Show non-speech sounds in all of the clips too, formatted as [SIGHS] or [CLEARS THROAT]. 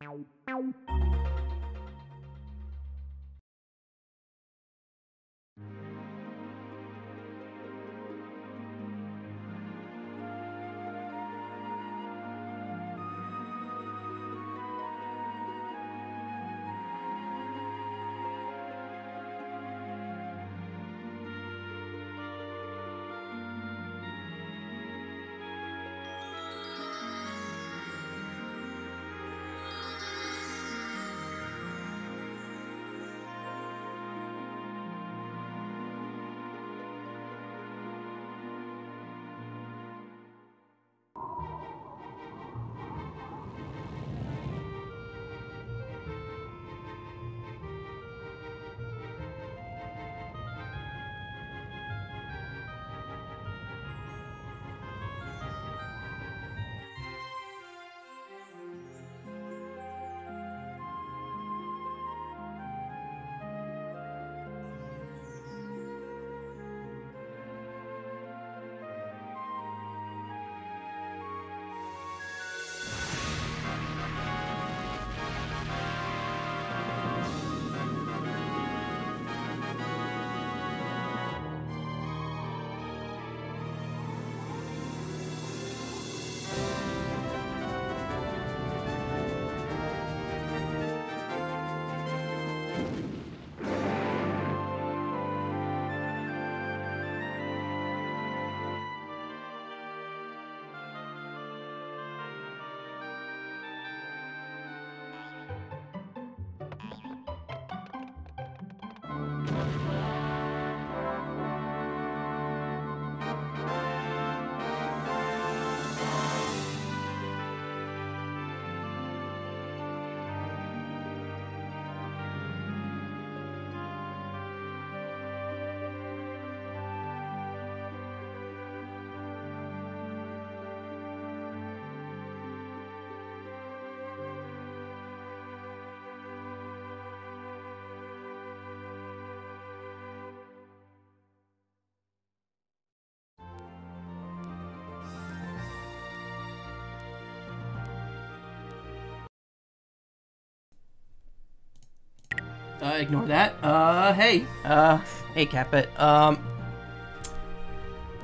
Bye. Bye. Bye. Uh, ignore that. Uh, hey. Uh, hey, Capit. Um,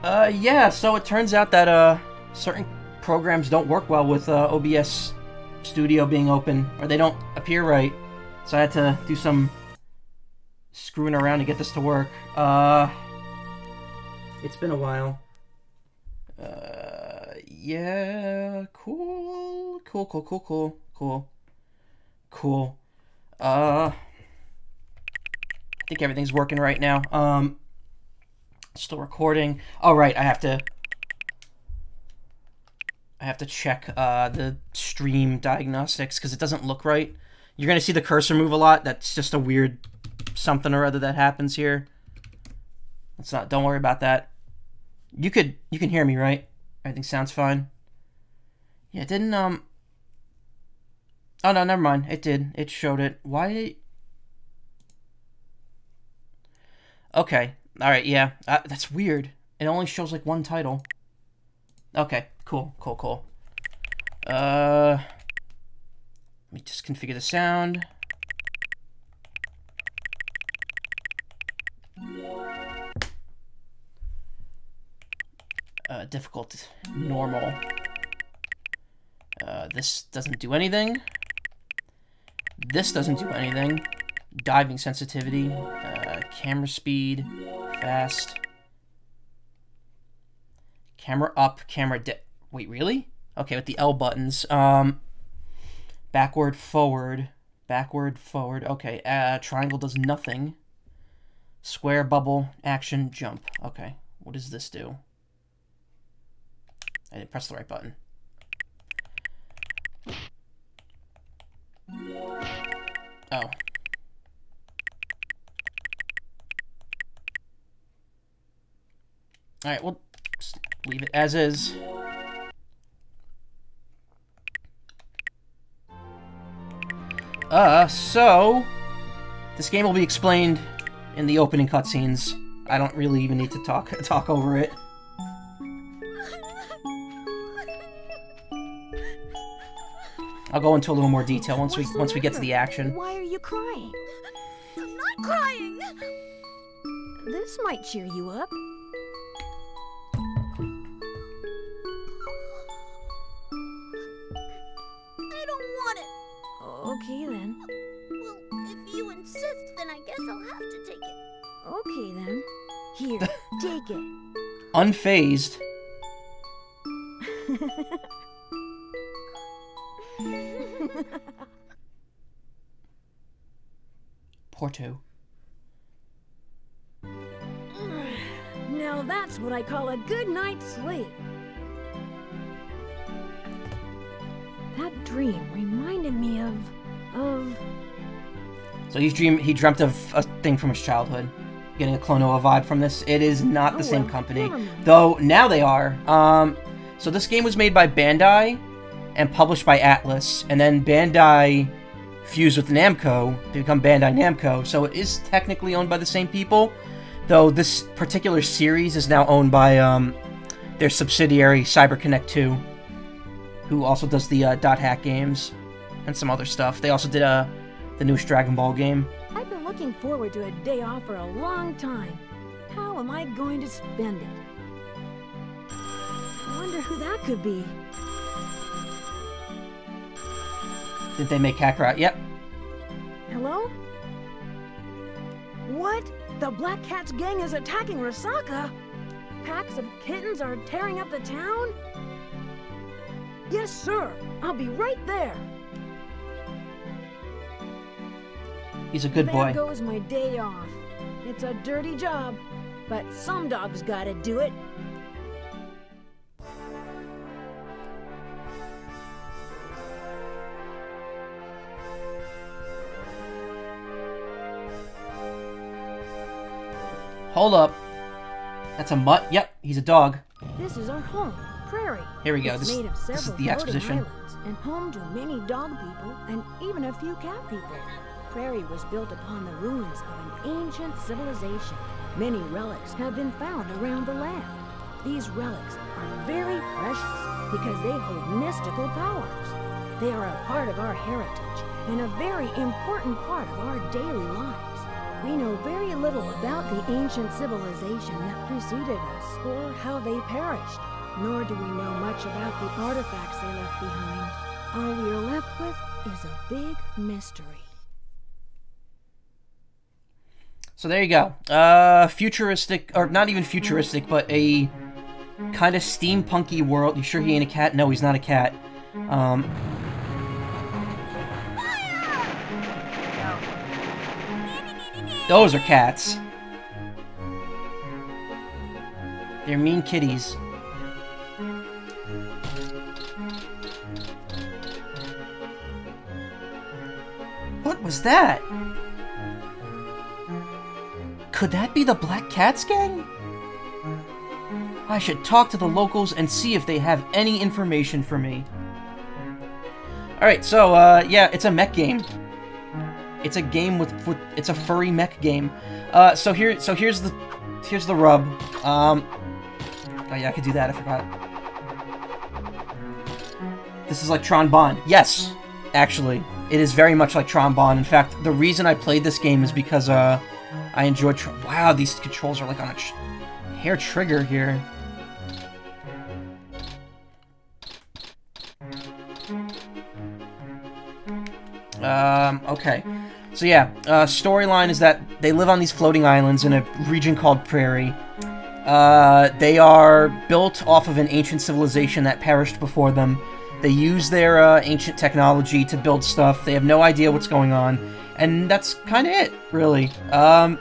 uh, yeah, so it turns out that, uh, certain programs don't work well with, uh, OBS Studio being open, or they don't appear right. So I had to do some screwing around to get this to work. Uh, it's been a while. Uh, yeah, cool, cool, cool, cool, cool, cool, cool. Uh, I think everything's working right now. Um, still recording. All oh, I have to. I have to check uh, the stream diagnostics because it doesn't look right. You're gonna see the cursor move a lot. That's just a weird something or other that happens here. Let's not. Don't worry about that. You could. You can hear me, right? Everything sounds fine. Yeah, it didn't. Um. Oh no, never mind. It did. It showed it. Why? Okay. Alright, yeah. Uh, that's weird. It only shows, like, one title. Okay. Cool, cool, cool. Uh... Let me just configure the sound. Uh, difficult, normal. Uh, this doesn't do anything. This doesn't do anything. Diving sensitivity. Uh, camera speed, fast. Camera up, camera. Wait, really? Okay, with the L buttons. Um, backward, forward, backward, forward. Okay, uh, triangle does nothing. Square, bubble, action, jump. Okay, what does this do? I didn't press the right button. Oh. Alright, well, leave it as is. Uh, so... This game will be explained in the opening cutscenes. I don't really even need to talk [LAUGHS] talk over it. I'll go into a little more detail once we once we get to the action. Why are you crying? I'm not crying. This might cheer you up. Unfazed. Porto. Now that's what I call a good night's sleep. That dream reminded me of. of. So he's dream he dreamt of a thing from his childhood. Getting a Klonoa vibe from this. It is not Oh, the same company. Though now they are. Um so this game was made by Bandai and published by Atlus, and then Bandai fused with Namco to become Bandai Namco, so it is technically owned by the same people. Though this particular series is now owned by um, their subsidiary CyberConnect 2, who also does the uh, Dot Hack games and some other stuff. They also did uh, the newest Dragon Ball game. Looking forward to a day off for a long time. How am I going to spend it? I wonder who that could be. Did they make Kakarot? Yep. Hello? What? The Black Cat's gang is attacking Rasaka? Packs of kittens are tearing up the town? Yes, sir. I'll be right there. He's a good there boy. goes my day off. It's a dirty job, but some dogs gotta do it. Hold up. That's a mutt? Yep, he's a dog. This is our home, Prairie. Here we go. This, this is the exposition. islands and home to many dog people and even a few cat people. Prairie was built upon the ruins of an ancient civilization. Many relics have been found around the land. These relics are very precious because they hold mystical powers. They are a part of our heritage and a very important part of our daily lives. We know very little about the ancient civilization that preceded us or how they perished, nor do we know much about the artifacts they left behind. All we are left with is a big mystery. So there you go. Uh, futuristic, or not even futuristic, but a kind of steampunky world. You sure he ain't a cat? No, he's not a cat. Um, those are cats. They're mean kitties. What was that? Could that be the Black Cats gang? I should talk to the locals and see if they have any information for me. Alright, so, uh, yeah, it's a mech game. It's a game with, with it's a furry mech game. Uh, so here, so here's the, here's the rub. Um, oh yeah, I could do that, I forgot. This is like Tron Bonne. Yes, actually. It is very much like Tron Bonne. In fact, the reason I played this game is because, uh, I enjoy... Wow, these controls are like on a tr hair trigger here. Um, okay. So yeah, uh, storyline is that they live on these floating islands in a region called Prairie. Uh, they are built off of an ancient civilization that perished before them. They use their uh, ancient technology to build stuff. They have no idea what's going on, and that's kind of it, really. Um,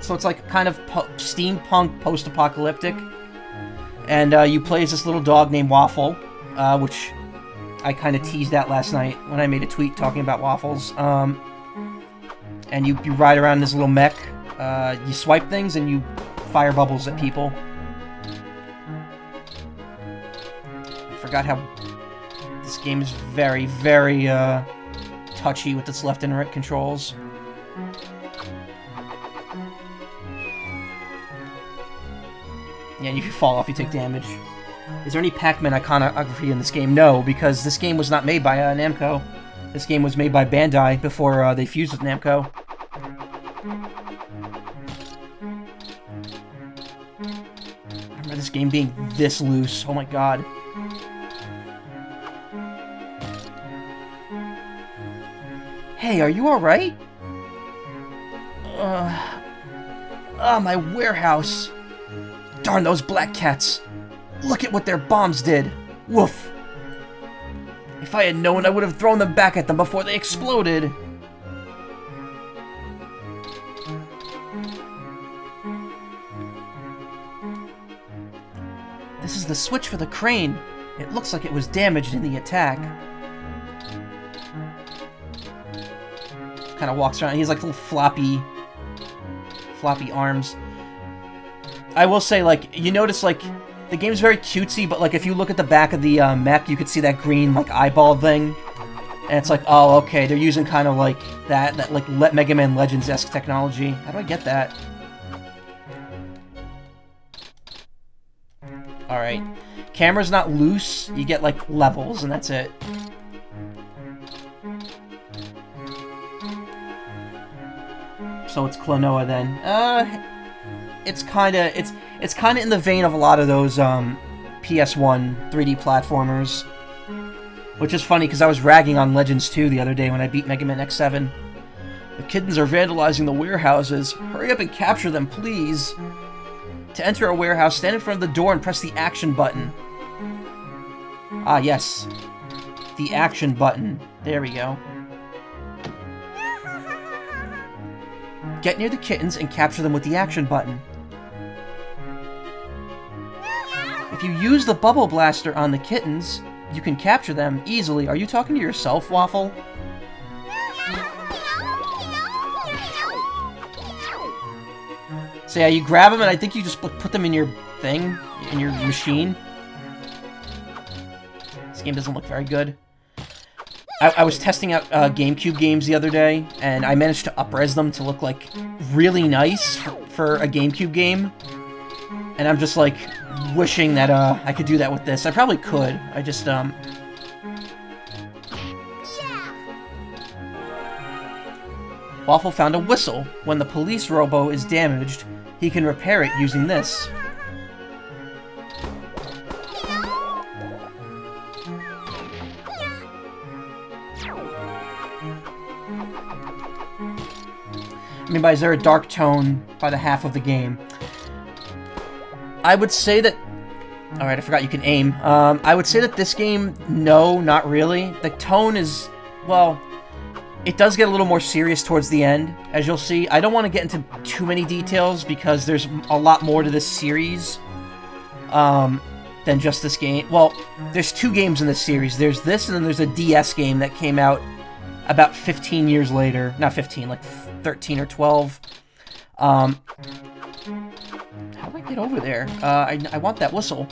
so it's like kind of po steampunk, post-apocalyptic, and uh, you play as this little dog named Waffle, uh, which I kind of teased at last night when I made a tweet talking about waffles. Um, and you, you ride around this little mech. Uh, you swipe things and you fire bubbles at people. I forgot how this game is very, very uh, touchy with its left and right controls. Yeah, you fall off, you take damage. Is there any Pac-Man iconography in this game? No, because this game was not made by uh, Namco. This game was made by Bandai before uh, they fused with Namco. I remember this game being this loose. Oh my god. Hey, are you alright? Uh, ah, my warehouse. Darn those black cats. Look at what their bombs did. Woof. If I had known, I would have thrown them back at them before they exploded. This is the switch for the crane. It looks like it was damaged in the attack. Kind of walks around. He's like little floppy, floppy arms. I will say, like, you notice, like, the game's very cutesy, but, like, if you look at the back of the uh, mech, you could see that green, like, eyeball thing. And it's like, oh, okay, they're using kind of, like, that, that like, Le Mega Man Legends-esque technology. How do I get that? Alright. Camera's not loose, you get, like, levels, and that's it. So it's Klonoa then. Uh, it's kind of it's it's kind of in the vein of a lot of those um, PS1 3D platformers, which is funny because I was ragging on Legends 2 the other day when I beat Mega Man X7. The kittens are vandalizing the warehouses. Hurry up and capture them, please. To enter a warehouse, stand in front of the door and press the action button. Ah, yes. The action button. There we go. Get near the kittens and capture them with the action button. If you use the bubble blaster on the kittens, you can capture them easily. Are you talking to yourself, Waffle? So yeah, you grab them and I think you just put them in your thing, in your machine. This game doesn't look very good. I, I was testing out uh, GameCube games the other day, and I managed to upres them to look like really nice for, a GameCube game. And I'm just like wishing that uh, I could do that with this. I probably could. I just um. Waffle found a whistle. When the police robo is damaged, he can repair it using this. I mean, by is there a dark tone by the half of the game? I would say that... Alright, I forgot you can aim. Um, I would say that this game, no, not really. The tone is, well, it does get a little more serious towards the end, as you'll see. I don't want to get into too many details because there's a lot more to this series um, than just this game. Well, there's two games in this series. There's this, and then there's a DS game that came out about 15 years later. Not 15, like 13 or 12. Um, how do I get over there? Uh, I, I want that whistle.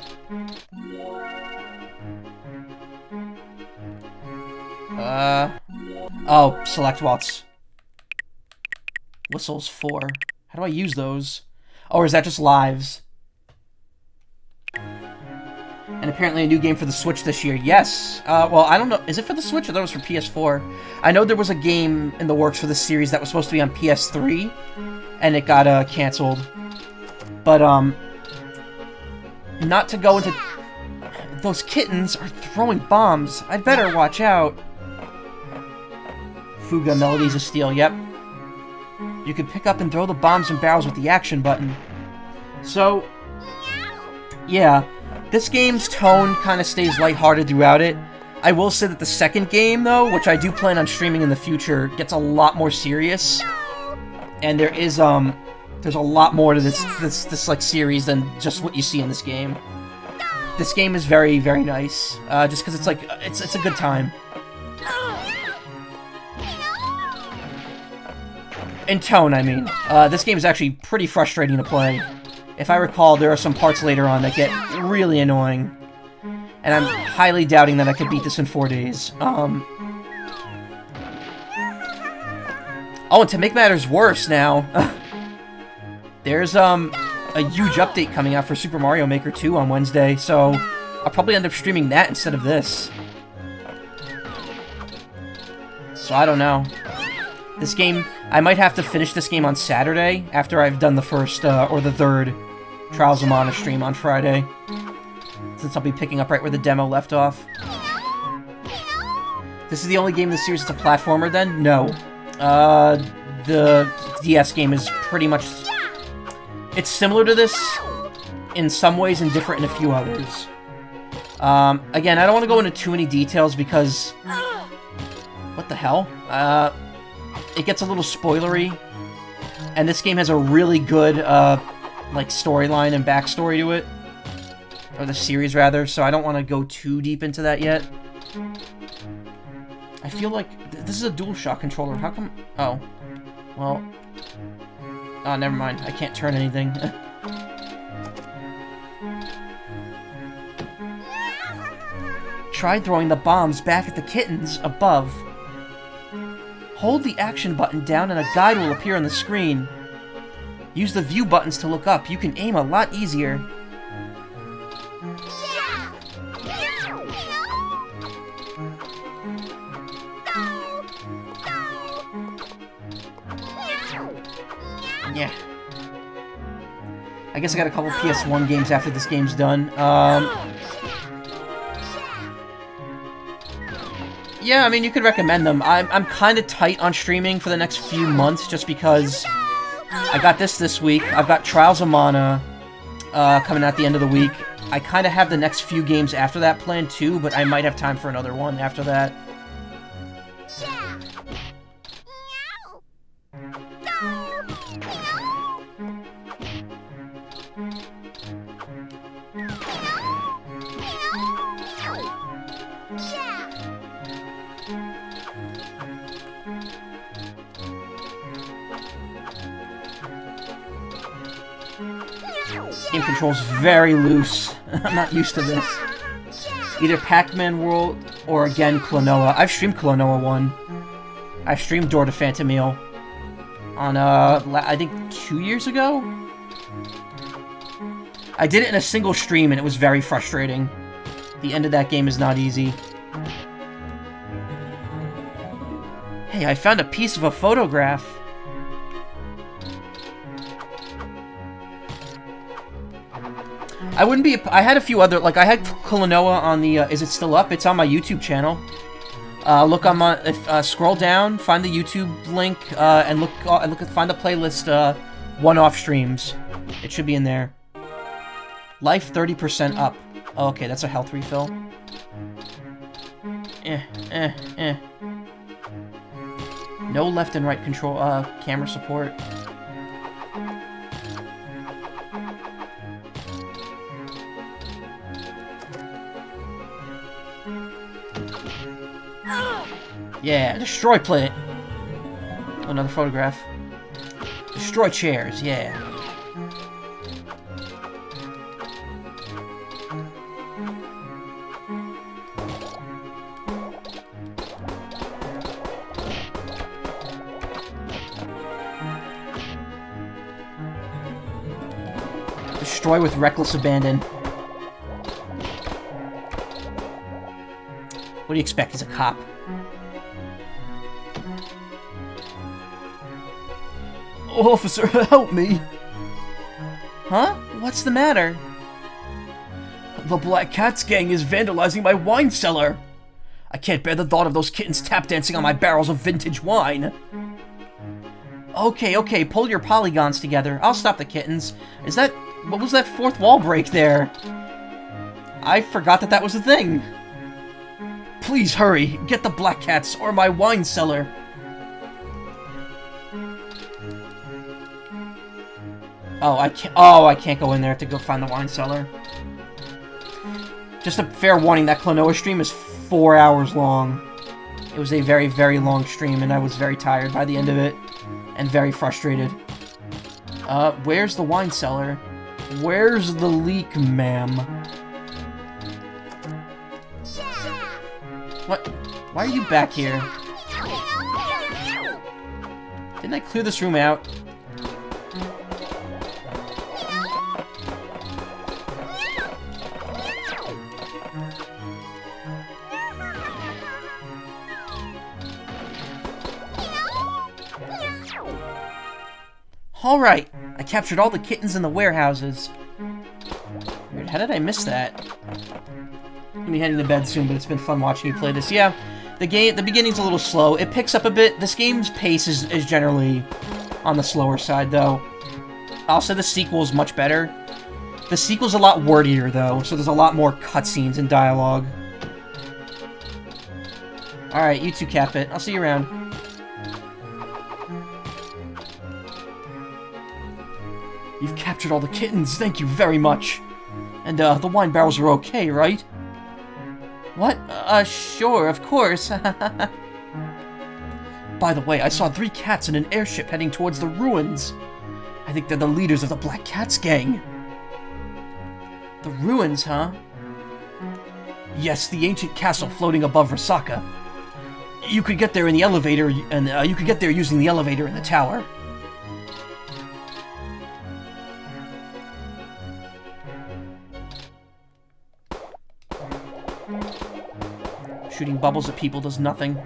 Uh, oh, select waltz. Whistles 4. How do I use those? Or is that just lives? And apparently a new game for the Switch this year. Yes. Uh, well, I don't know. Is it for the Switch or that was for PS4? I know there was a game in the works for the series that was supposed to be on PS3, and it got uh, canceled. But, um, not to go into... Those kittens are throwing bombs. I'd better watch out. Fuga Melodies of Steel, yep. You can pick up and throw the bombs and barrels with the action button. So, yeah. This game's tone kind of stays lighthearted throughout it. I will say that the second game, though, which I do plan on streaming in the future, gets a lot more serious. And there is, um, there's a lot more to this, this, this, like, series than just what you see in this game. This game is very, very nice, uh, just because it's, like, it's, it's a good time. In tone, I mean. Uh, this game is actually pretty frustrating to play. If I recall, there are some parts later on that get really annoying. And I'm highly doubting that I could beat this in four days. Um... Oh, and to make matters worse now, [LAUGHS] there's um a huge update coming out for Super Mario Maker 2 on Wednesday, so I'll probably end up streaming that instead of this. So I don't know. This game, I might have to finish this game on Saturday after I've done the first, uh, or the third Trials of Mana stream on Friday. Since I'll be picking up right where the demo left off. This is the only game in the series that's a platformer then? No. Uh, the DS game is pretty much... It's similar to this in some ways and different in a few others. Um, again, I don't want to go into too many details because... What the hell? Uh, it gets a little spoilery. And this game has a really good, uh, like, storyline and backstory to it. Or the series, rather, so I don't want to go too deep into that yet. I feel like... Th this is a DualShock controller. How come... Oh. Well... Oh, never mind. I can't turn anything. [LAUGHS] Try throwing the bombs back at the kittens above. Hold the action button down and a guide will appear on the screen. Use the view buttons to look up. You can aim a lot easier. Yeah. I guess I got a couple PS1 games after this game's done. Um, yeah, I mean, you could recommend them. I'm, I'm kind of tight on streaming for the next few months just because I got this this week. I've got Trials of Mana uh, coming at the end of the week. I kind of have the next few games after that planned too, but I might have time for another one after that. Controls very loose. [LAUGHS] I'm not used to this. Either Pac-Man World or again Klonoa. I've streamed Klonoa 1. I streamed Door to Phantomile on, uh, I think two years ago? I did it in a single stream and it was very frustrating. The end of that game is not easy. Hey, I found a piece of a photograph. I wouldn't be. I had a few other like I had Klonoa on the. Uh, is it still up? It's on my YouTube channel. Uh, look on my. If, uh, scroll down, find the YouTube link, uh, and look. Uh, look. Find the playlist. Uh, one-off streams. It should be in there. Life 30% up. Oh, okay, that's a health refill. Eh, eh, eh. No left and right control. Uh, camera support. Yeah, destroy planet. Another photograph. Destroy chairs, yeah. Destroy with reckless abandon. What do you expect? He's a cop. Officer, help me! Huh? What's the matter? The Black Cats gang is vandalizing my wine cellar! I can't bear the thought of those kittens tap dancing on my barrels of vintage wine! Okay, okay, pull your polygons together. I'll stop the kittens. Is that... what was that fourth wall break there? I forgot that that was a thing. Please hurry, get the Black Cats or my wine cellar. Oh, I can't. Oh, I can't go in there to go find the wine cellar. Just a fair warning, that Klonoa stream is four hours long. It was a very, very long stream, and I was very tired by the end of it, and very frustrated. Uh, where's the wine cellar? Where's the leak, ma'am? What? Why are you back here? Didn't I clear this room out? Alright, I captured all the kittens in the warehouses. Weird, how did I miss that? I'm gonna be heading to bed soon, but it's been fun watching you play this. Yeah, the game, the beginning's a little slow. It picks up a bit. This game's pace is, is generally on the slower side, though. Say the sequel's much better. The sequel's a lot wordier, though, so there's a lot more cutscenes and dialogue. Alright, you two cap it. I'll see you around. You've captured all the kittens, thank you very much. And, uh, the wine barrels are okay, right? What? Uh, sure, of course. [LAUGHS] By the way, I saw three cats in an airship heading towards the ruins. I think they're the leaders of the Black Cats gang. The ruins, huh? Yes, the ancient castle floating above Rasaka. You could get there in the elevator, and uh, you could get there using the elevator in the tower. Shooting bubbles at people does nothing.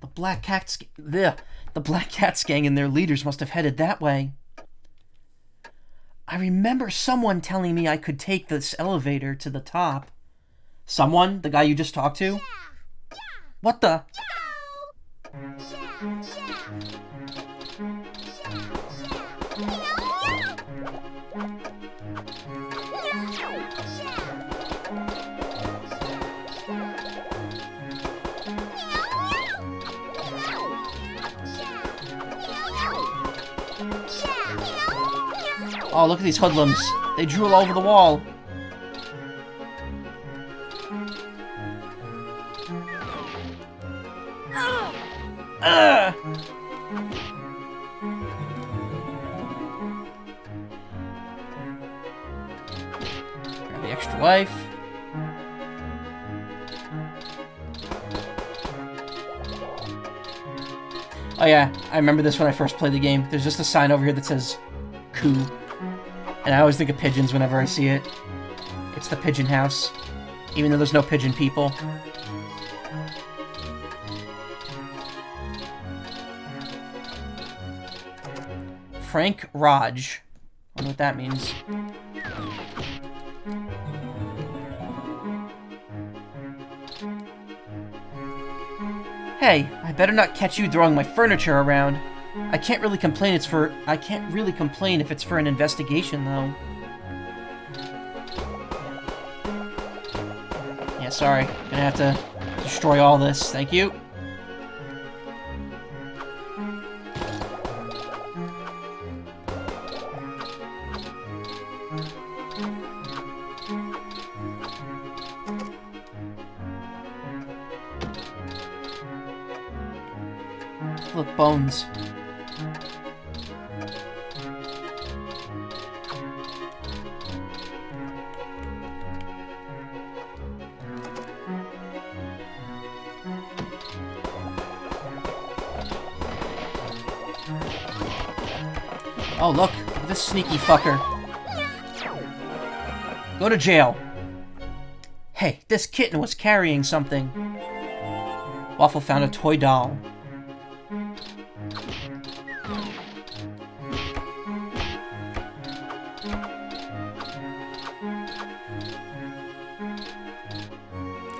The Black Cats... The, the Black Cats gang and their leaders must have headed that way. I remember someone telling me I could take this elevator to the top. Someone? The guy you just talked to? What the? Oh, look at these hoodlums. They drool over the wall. Ugh. Grab the extra life. Oh yeah, I remember this when I first played the game. There's just a sign over here that says "Coo," and I always think of pigeons whenever I see it. It's the pigeon house, even though there's no pigeon people. Frank Raj. I wonder what that means. Hey, I better not catch you throwing my furniture around. I can't really complain it's for- I can't really complain if it's for an investigation, though. Yeah, sorry. Gonna have to destroy all this. Thank you. Look, bones. Oh, look. This sneaky fucker. Go to jail. Hey, this kitten was carrying something. Waffle found a toy doll.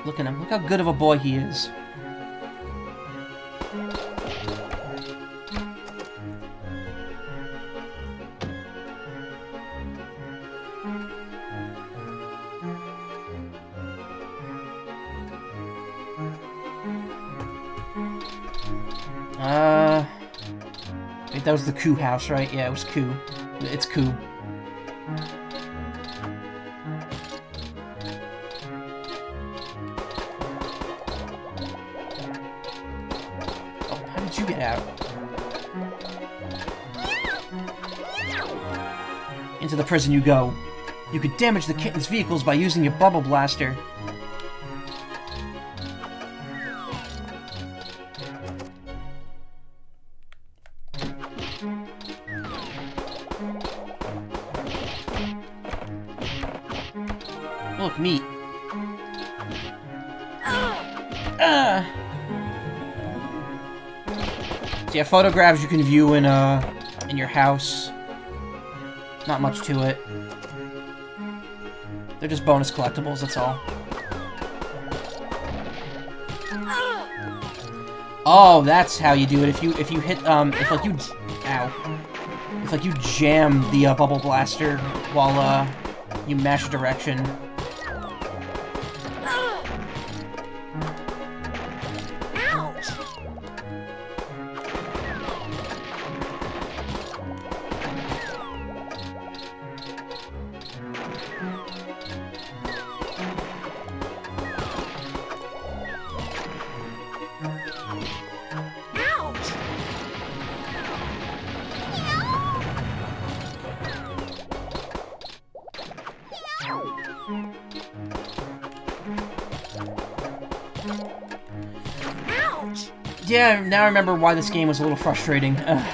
Look at him. Look how good of a boy he is. The coup house, right? Yeah, it was coup. It's coup. Oh, how did you get out? Into the prison you go. You could damage the kitten's vehicles by using your bubble blaster. Photographs you can view in uh in your house. Not much to it. They're just bonus collectibles, that's all. Oh, that's how you do it. If you if you hit um if like you ow. If like you jam the uh, bubble blaster while uh you mash a direction. Now I remember why this game was a little frustrating. Ugh.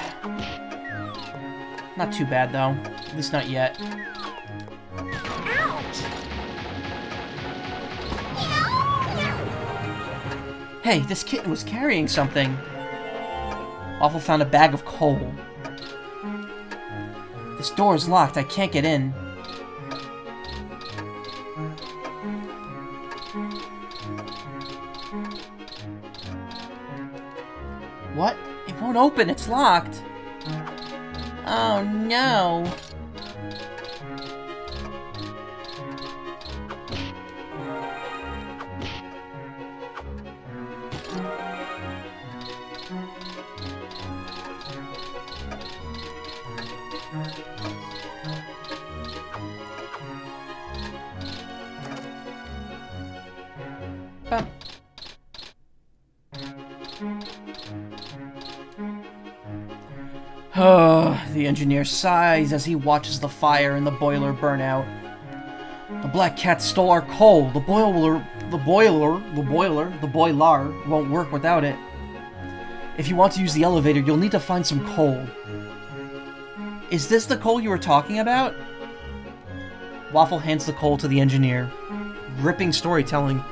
Not too bad though. At least not yet. Hey, this kitten was carrying something. Waffle found a bag of coal. This door is locked. I can't get in. Open. It's locked. Oh no. Sighs as he watches the fire in the boiler burn out. The black cat stole our coal. The boiler, the boiler, the boiler, the boiler won't work without it. If you want to use the elevator, you'll need to find some coal. Is this the coal you were talking about? Waffle hands the coal to the engineer. Ripping storytelling.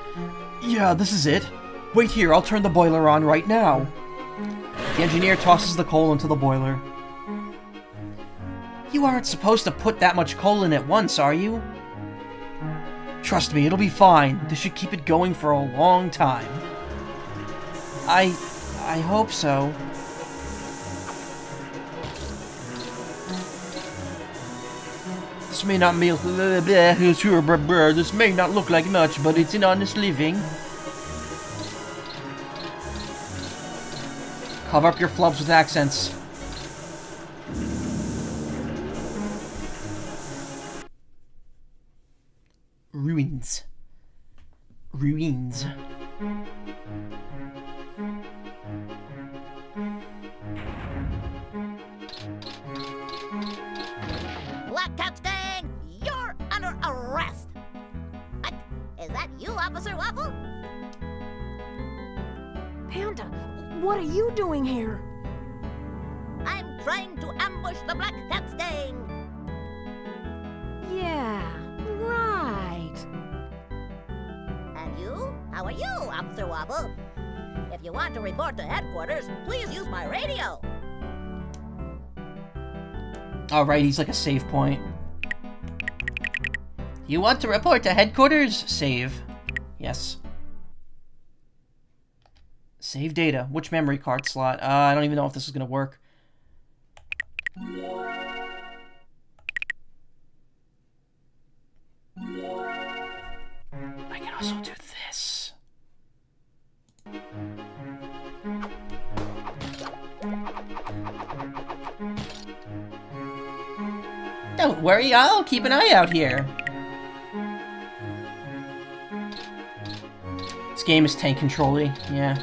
Yeah, this is it. Wait here, I'll turn the boiler on right now. The engineer tosses the coal into the boiler. You aren't supposed to put that much coal in at once, are you? Trust me, it'll be fine. This should keep it going for a long time. I... I hope so. This may not be... This may not look like much, but it's an honest living. Cover up your flubs with accents. Ruins. How are you, Officer Waffle? If you want to report to headquarters, please use my radio. Alright, he's like a save point. You want to report to headquarters? Save. Yes. Save data. Which memory card slot? Uh, I don't even know if this is gonna work. Worry, I'll keep an eye out here. This game is tank controlly, yeah.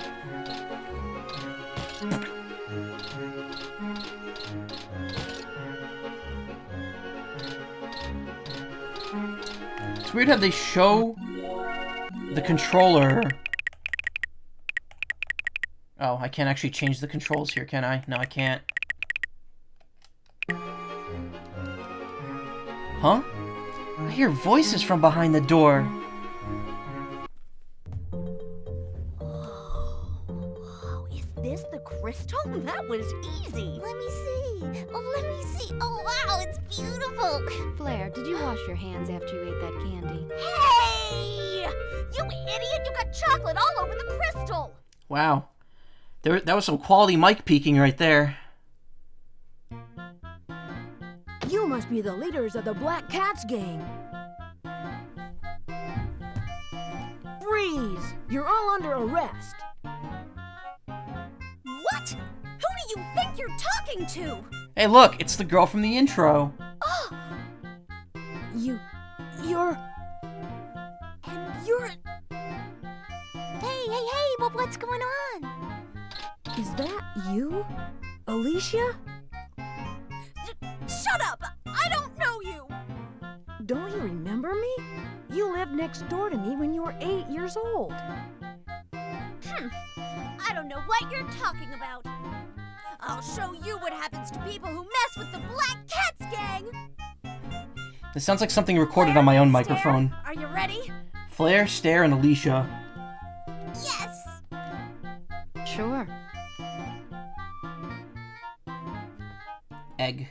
It's weird how they show the controller. Oh, I can't actually change the controls here, can I? No, I can't. Huh? I hear voices from behind the door. Oh, is this the crystal? [LAUGHS] That was easy. Let me see. Oh, let me see. Oh, wow, it's beautiful. Flare, did you wash your hands after you ate that candy? Hey! You idiot! You got chocolate all over the crystal! Wow. There, that was some quality mic peaking right there. Must be the leaders of the Black Cats gang. Freeze! You're all under arrest. What? Who do you think you're talking to? Hey, look, it's the girl from the intro. Oh! You. You're. And you're. Hey, hey, hey, but what's going on? Is that you? Alicia? Shut up! I don't know you! Don't you remember me? You lived next door to me when you were eight years old. Hmm. I don't know what you're talking about. I'll show you what happens to people who mess with the Black Cats gang! This sounds like something recorded on my own Stare, microphone. Are you ready? Flare, Stare, and Alicia. Yes! Sure. Egg.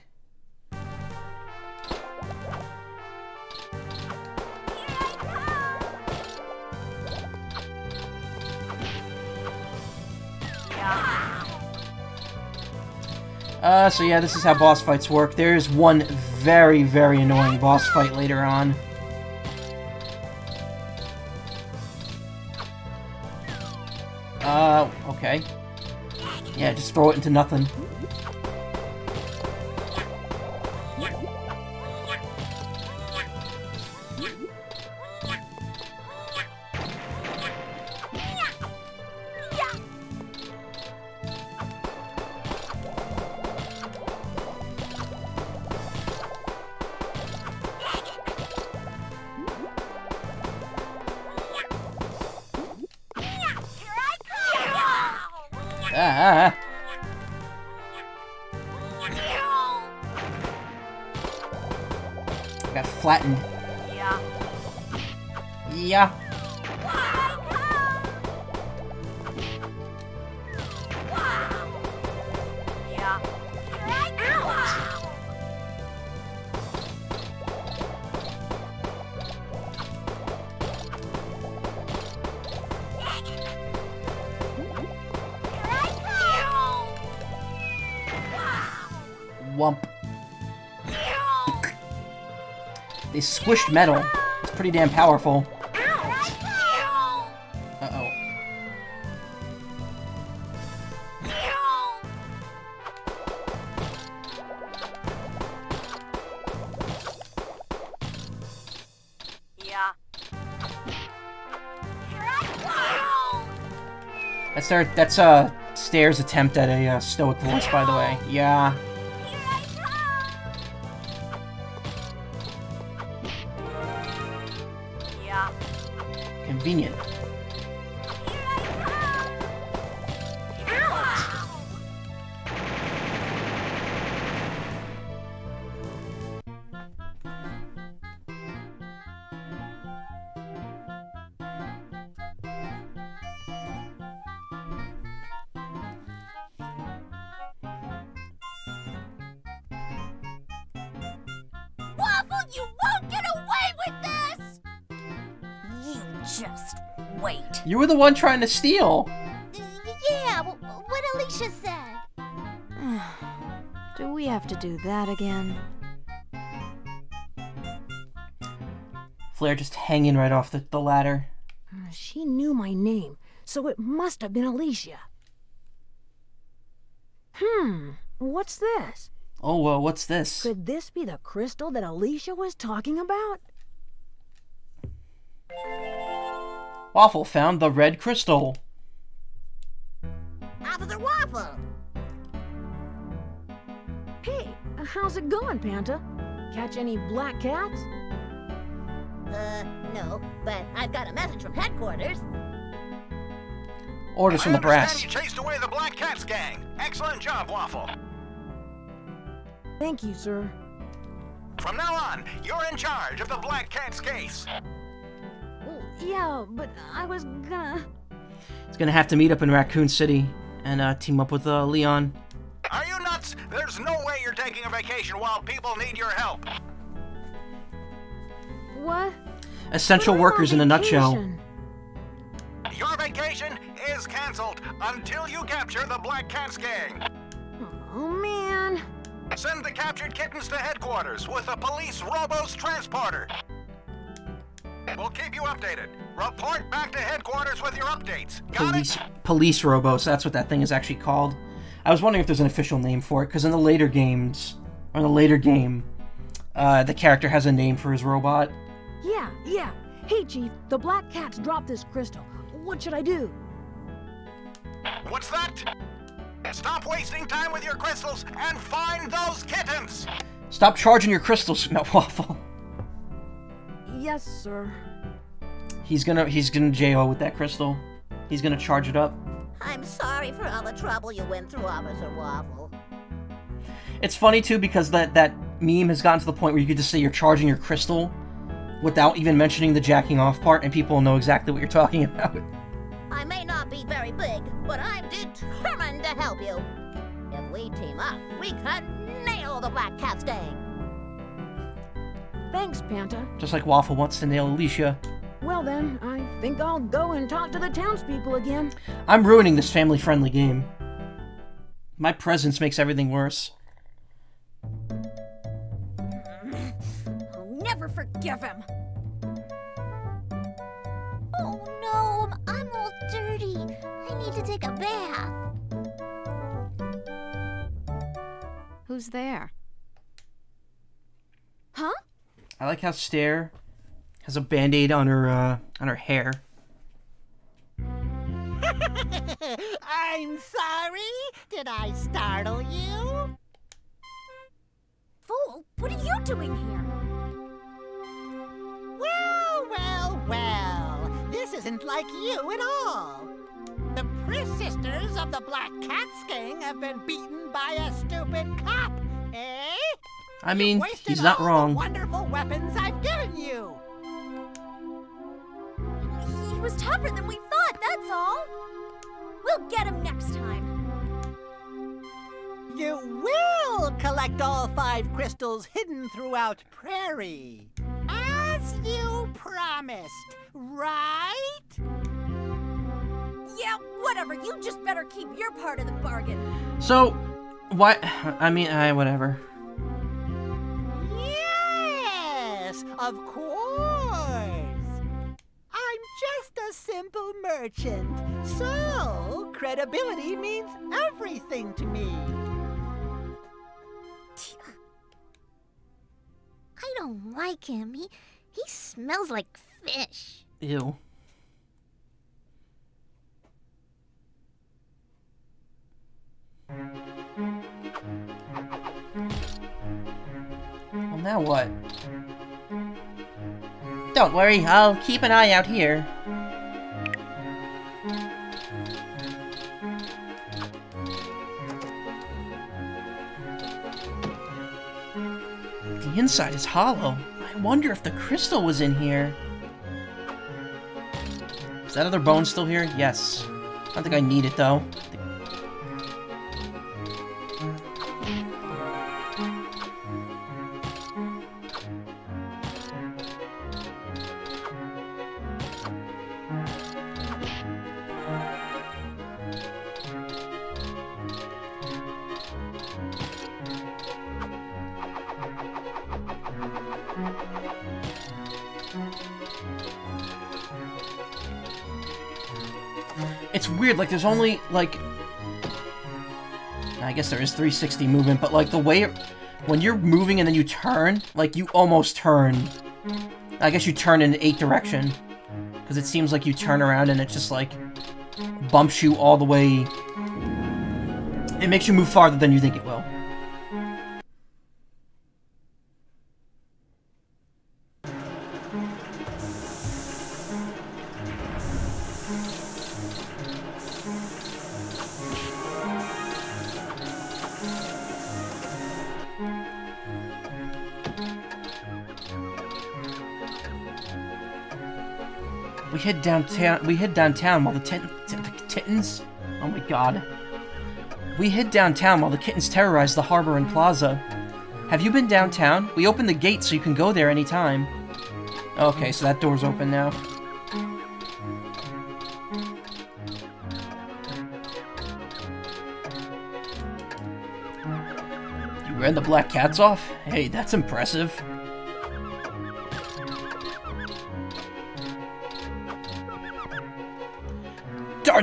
Uh, so yeah, this is how boss fights work. There's one very, very annoying boss fight later on. Uh, okay. Yeah, just throw it into nothing. Squished metal. It's pretty damn powerful. Uh-oh. That's their, that's, uh, Stare's attempt at a, uh, stoic voice, by the way. Yeah. You won't get away with this! You just wait. You were the one trying to steal. Yeah, what Alicia said. [SIGHS] Do we have to do that again? Flare just hanging right off the, the ladder. She knew my name, so it must have been Alicia. Hmm, what's this? Oh, well, what's this? Could this be the crystal that Alicia was talking about? Waffle found the red crystal. Officer Waffle! Hey, how's it going, Panta? Catch any black cats? Uh, no, but I've got a message from headquarters. Orders from the brass. you chased away the Black Cats gang. Excellent job, Waffle. Thank you, sir. From now on, you're in charge of the Black Cats case. Yeah, but I was gonna. It's gonna have to meet up in Raccoon City and uh, team up with uh, Leon. Are you nuts? There's no way you're taking a vacation while people need your help. What? Essential But I'm workers in a nutshell. Your vacation is canceled until you capture the Black Cats gang. Oh man. Send the captured kittens to headquarters with a police Robos transporter. We'll keep you updated. Report back to headquarters with your updates. Got Police, it? police robos. That's what that thing is actually called. I was wondering if there's an official name for it because in the later games, or in the later game, uh, the character has a name for his robot. Yeah, yeah. Hey, Chief, the black cats dropped this crystal. What should I do? What's that? Stop wasting time with your crystals and find those kittens! Stop charging your crystals, [LAUGHS] Melt Waffle. Yes, sir. He's gonna he's gonna JO with that crystal. He's gonna charge it up. I'm sorry for all the trouble you went through, Officer Waffle. It's funny too because that that meme has gotten to the point where you could just say you're charging your crystal without even mentioning the jacking off part, and people know exactly what you're talking [LAUGHS] about. I may not be very big, but I'm determined to help you. If we team up, we can nail the Black Cats gang. Thanks, Panta. Just like Waffle wants to nail Alicia. Well then, I think I'll go and talk to the townspeople again. I'm ruining this family-friendly game. My presence makes everything worse. I'll never forgive him. Need to take a bath. Who's there? Huh? I like how Stare has a band-aid on her uh, on her hair. [LAUGHS] I'm sorry. Did I startle you? Fool, what are you doing here? Well, well, well. This isn't like you at all. The Pris sisters of the Black Cats gang have been beaten by a stupid cop, eh? I mean, Wasted he's not all the wrong. wonderful weapons I've given you. He was tougher than we thought, that's all. We'll get him next time. You will collect all five crystals hidden throughout Prairie. As you promised, right? Yeah, whatever. You just better keep your part of the bargain. So, what? I mean, I whatever. Yes, of course. I'm just a simple merchant, so credibility means everything to me. I don't like him. He he smells like fish. Ew. Well, now what? Don't worry, I'll keep an eye out here. The inside is hollow. I wonder if the crystal was in here. Is that other bone still here? Yes. I don't think I need it though. There's only like I guess there is 360 movement, but like the way when you're moving and then you turn, like you almost turn. I guess you turn in eight direction. Because it seems like you turn around and it just like bumps you all the way. It makes you move farther than you think it will. Head downtown. We head downtown while the tit- t- the kittens. Oh my god. We hid downtown while the kittens terrorized the harbor and plaza. Have you been downtown? We opened the gate so you can go there anytime. Okay, so that door's open now. You ran the black cats off? Hey, that's impressive.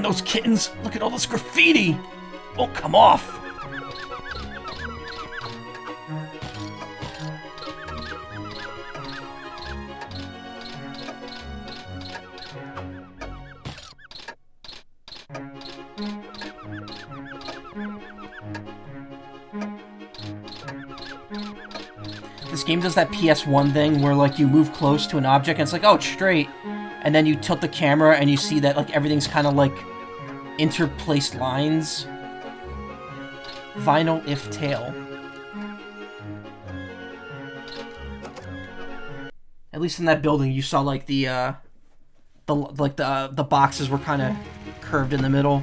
Those kittens! Look at all this graffiti! Won't come off! This game does that PS1 thing where like you move close to an object and it's like, oh, it's straight. And then you tilt the camera and you see that like everything's kind of like interplaced lines. Vinyl if tail. At least in that building, you saw like the uh, the like the the boxes were kind of curved in the middle.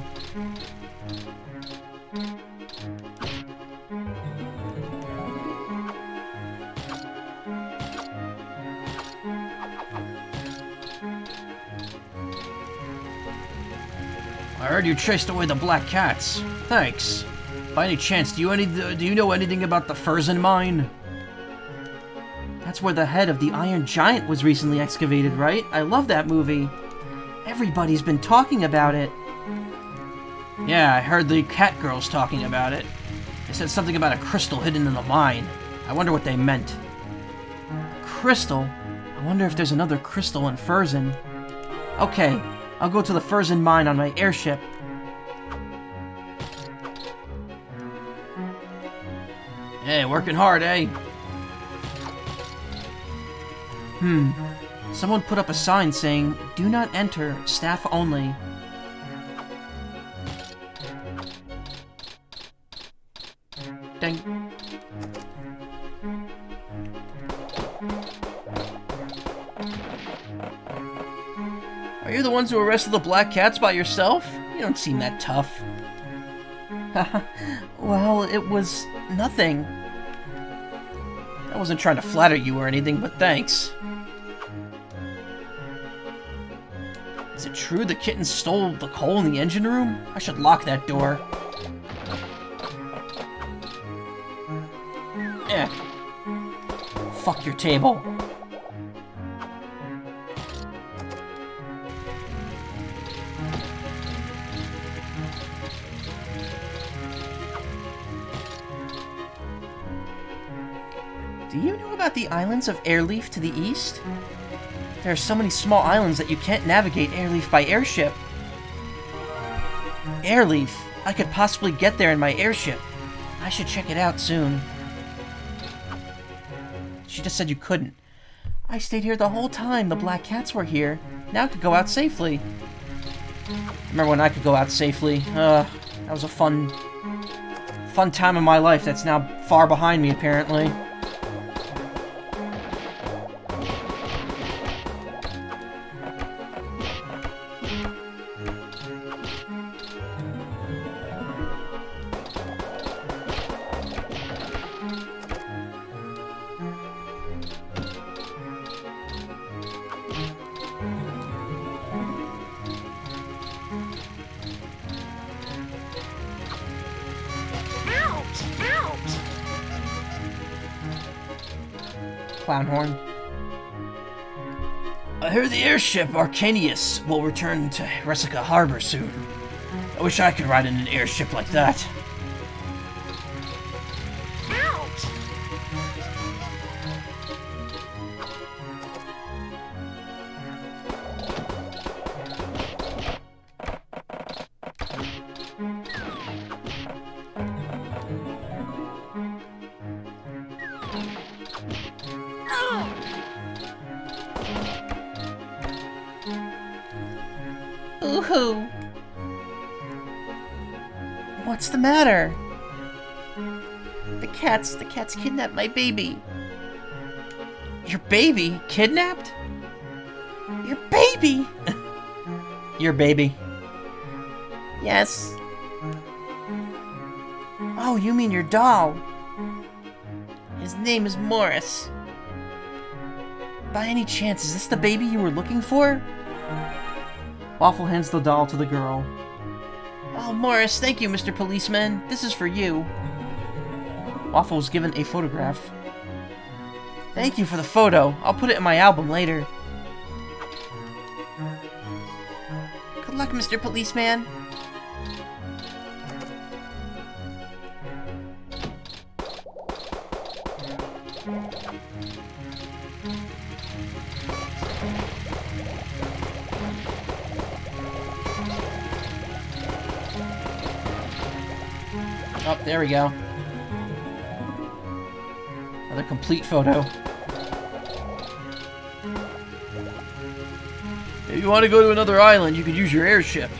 Heard you chased away the black cats. Thanks. By any chance, do you any do you know anything about the Furzin mine? That's where the head of the Iron Giant was recently excavated, right? I love that movie. Everybody's been talking about it. Yeah, I heard the cat girls talking about it. They said something about a crystal hidden in the mine. I wonder what they meant. A crystal? I wonder if there's another crystal in Furzin. Okay, I'll go to the Furzin mine on my airship. Hey, working hard, eh? Hmm. Someone put up a sign saying, Do not enter, staff only. Dang. Are you the ones who arrested the black cats by yourself? You don't seem that tough. [LAUGHS] well, it was nothing. I wasn't trying to flatter you or anything, but thanks. Is it true the kitten stole the coal in the engine room? I should lock that door. Eh. Fuck your table. Do you know about the islands of Airleaf to the east? There are so many small islands that you can't navigate Airleaf by airship. Airleaf? I could possibly get there in my airship. I should check it out soon. She just said you couldn't. I stayed here the whole time the black cats were here. Now I could go out safely. Remember when I could go out safely? Uh, that was a fun, fun time in my life that's now far behind me, apparently. Airship Arcanius will return to Resica Harbor soon. I wish I could ride in an airship like that. Cats, the cats kidnapped my baby. Your baby? Kidnapped? Your baby? [LAUGHS] Your baby. Yes. Oh, you mean your doll? His name is Morris. By any chance, is this the baby you were looking for? Waffle hands the doll to the girl. Oh, Morris, thank you, Mr. Policeman. This is for you. Waffle was given a photograph. Thank you for the photo. I'll put it in my album later. Good luck, Mr. Policeman. Oh, there we go. Complete photo. If you want to go to another island, you could use your airship.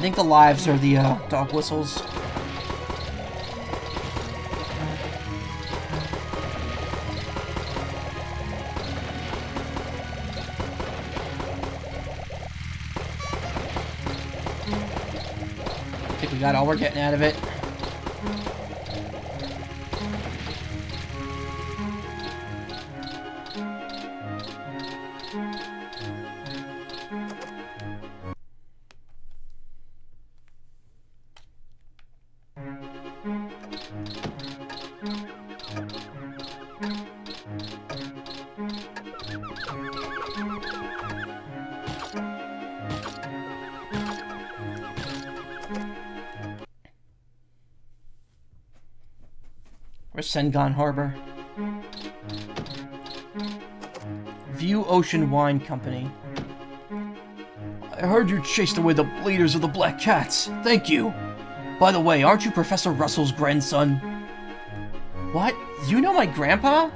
I think the lives are the uh, dog whistles. I think we got all we're getting out of it. Sengon Harbor? View Ocean Wine Company. I heard you chased away the leaders of the Black Cats. Thank you. By the way, aren't you Professor Russell's grandson? What? You know my grandpa?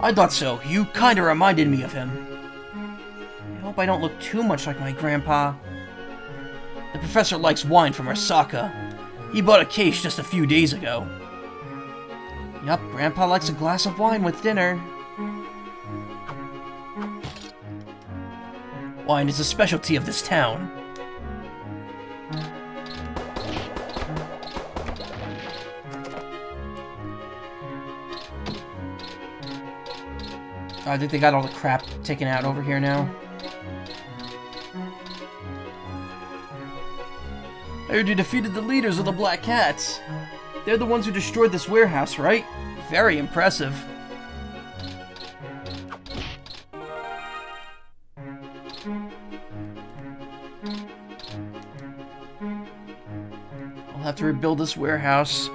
I thought so. You kinda reminded me of him. I hope I don't look too much like my grandpa. The professor likes wine from Osaka. He bought a case just a few days ago. Yup, Grandpa likes a glass of wine with dinner. Wine is a specialty of this town. I think they got all the crap taken out over here now. I heard you defeated the leaders of the Black Cats. They're the ones who destroyed this warehouse, right? Very impressive. I'll have to rebuild this warehouse.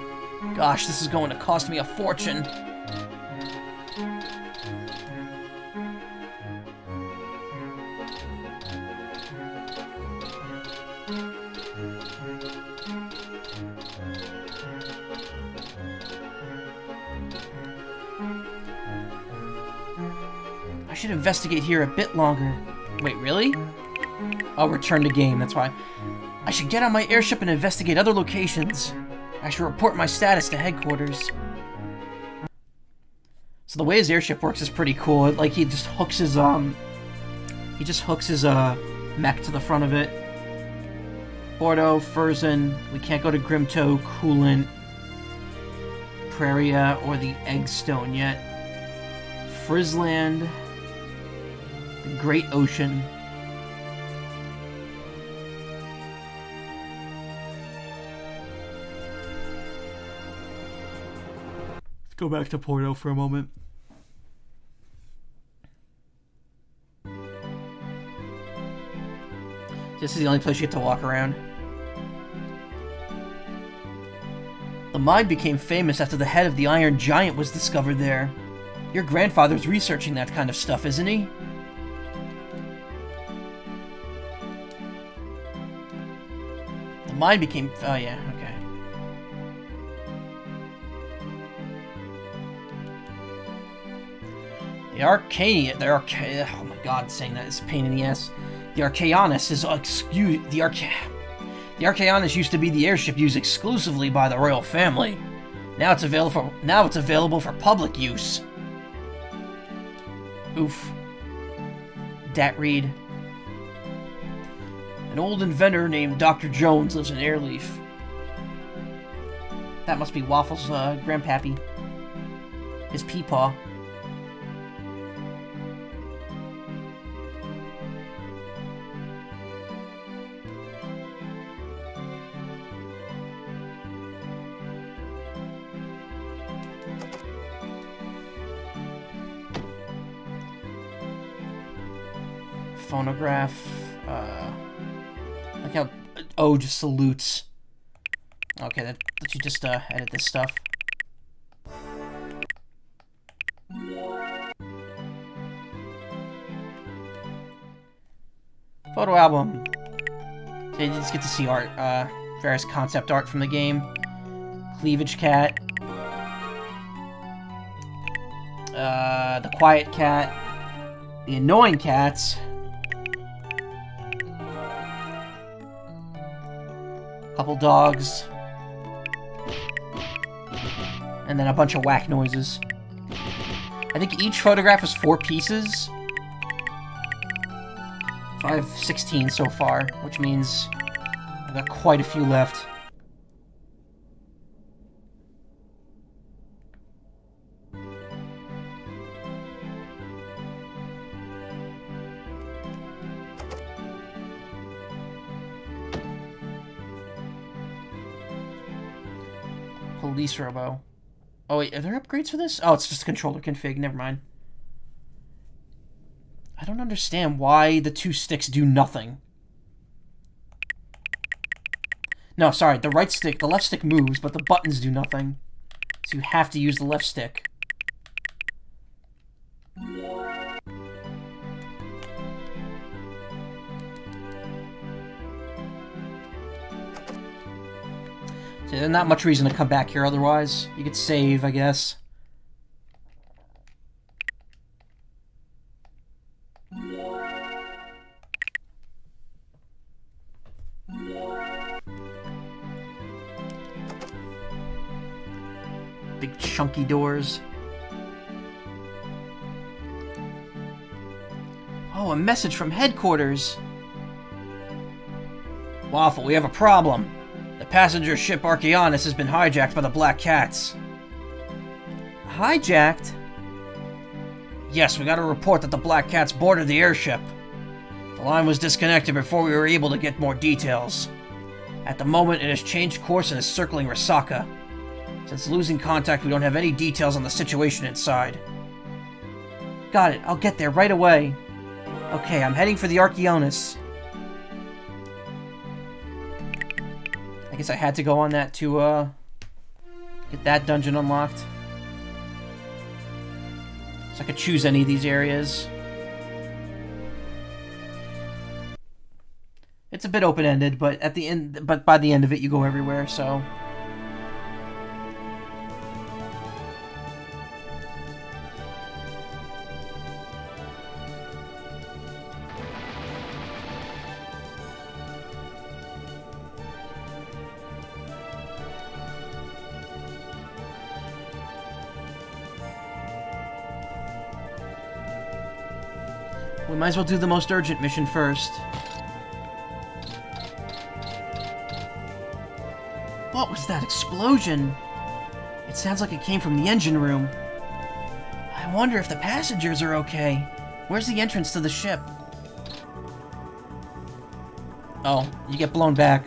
Gosh, this is going to cost me a fortune. Investigate here a bit longer. Wait, really? I'll return to game, that's why. I should get on my airship and investigate other locations. I should report my status to headquarters. So the way his airship works is pretty cool. Like, he just hooks his, um... He just hooks his, uh, mech to the front of it. Bordeaux, Furzin, we can't go to Grimtoe, Coolant, Praria, or the Eggstone yet. Frizzland, the Great Ocean. Let's go back to Porto for a moment. This is the only place you get to walk around. The mine became famous after the head of the Iron Giant was discovered there. Your grandfather's researching that kind of stuff, isn't he? Mine became... Oh, yeah, okay. The Arcanian... The Arca... Oh, my God, saying that is a pain in the ass. The Archaeanus is... Excuse... The Arca... The Archaeanus used to be the airship used exclusively by the royal family. Now it's available. For, now it's available for public use. Oof. Dat read. An old inventor named Dr. Jones lives in Airleaf. That must be Waffles' uh, grandpappy. His peepaw. Phonograph. Uh, how O just salutes. Okay, that let you just uh, edit this stuff. Photo album. So you just get to see art, uh, various concept art from the game. Cleavage Cat. Uh, the Quiet Cat. The Annoying Cats. Couple dogs. And then a bunch of whack noises. I think each photograph is four pieces. So I have 16 so far, which means I've got quite a few left. Robo. Oh wait, are there upgrades for this? Oh, it's just controller config, never mind. I don't understand why the two sticks do nothing. No, sorry, the right stick, the left stick moves, but the buttons do nothing. So you have to use the left stick. Not much reason to come back here otherwise. You could save, I guess. Big chunky doors. Oh, a message from headquarters. Waffle, we have a problem. Passenger ship Archaeanus has been hijacked by the Black Cats. Hijacked? Yes, we got a report that the Black Cats boarded the airship. The line was disconnected before we were able to get more details. At the moment, it has changed course and is circling Rasaka. Since losing contact, we don't have any details on the situation inside. Got it. I'll get there right away. Okay, I'm heading for the Archaeanus. I guess I had to go on that to, uh, get that dungeon unlocked. So I could choose any of these areas. It's a bit open-ended, but at the end, but by the end of it, you go everywhere, so... We might as well do the most urgent mission first. What was that explosion? It sounds like it came from the engine room. I wonder if the passengers are okay. Where's the entrance to the ship? Oh, you get blown back.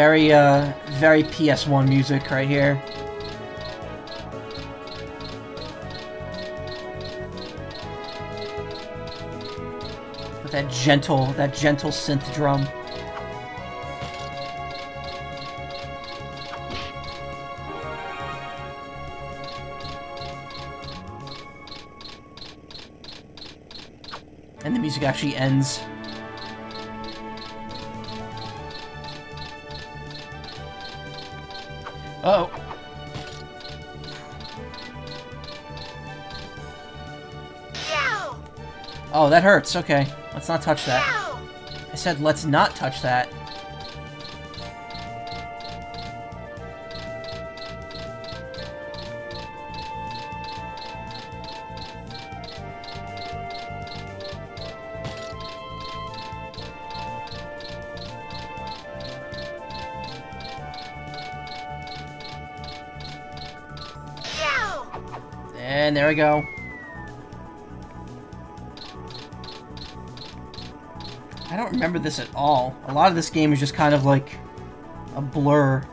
Very, uh, very PS1 music right here. With that gentle, that gentle synth drum. And the music actually ends. That hurts. Okay. Let's not touch that. I said let's not touch that. And there we go. Remember this at all. A lot of this game is just kind of like a blur.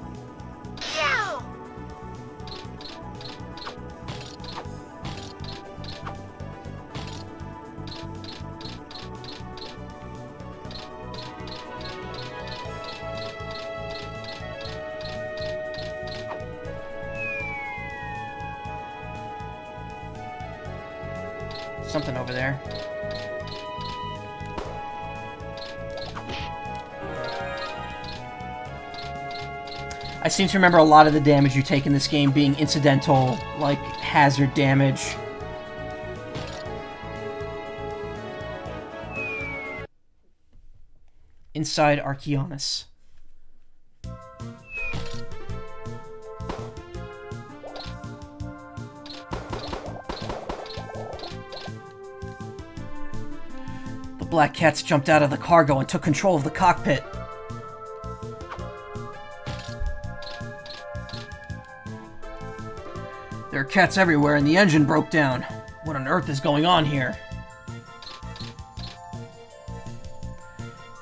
Seem to remember a lot of the damage you take in this game being incidental, like hazard damage. Inside Archeonus. The Black Cats jumped out of the cargo and took control of the cockpit. Cats everywhere and the engine broke down. What on earth is going on here?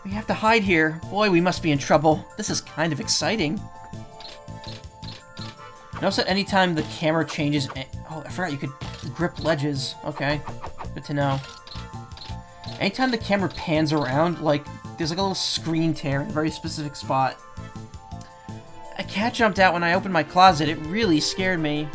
We have to hide here. Boy, we must be in trouble. This is kind of exciting. Notice that anytime the camera changes... Eh, oh, I forgot you could grip ledges. Okay, good to know. Anytime the camera pans around, like, there's like a little screen tear in a very specific spot. A cat jumped out when I opened my closet. It really scared me.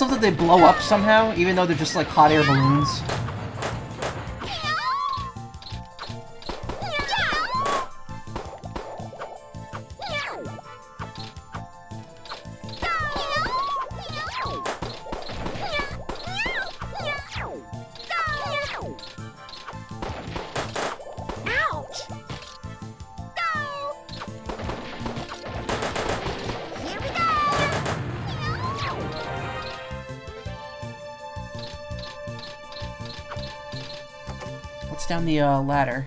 Also that they blow up somehow, even though they're just like hot air balloons. The uh, ladder?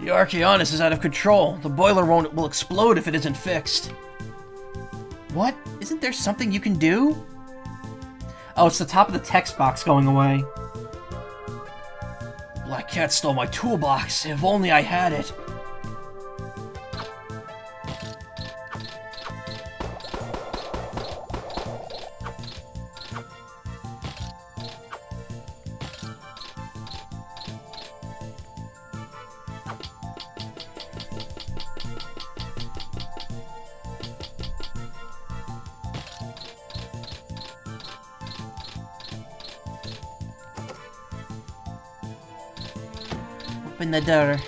The Archeonus is out of control. The boiler won't will explode if it isn't fixed. What? Isn't there something you can do? Oh, it's the top of the text box going away. Black Cat stole my toolbox. If only I had it. The door.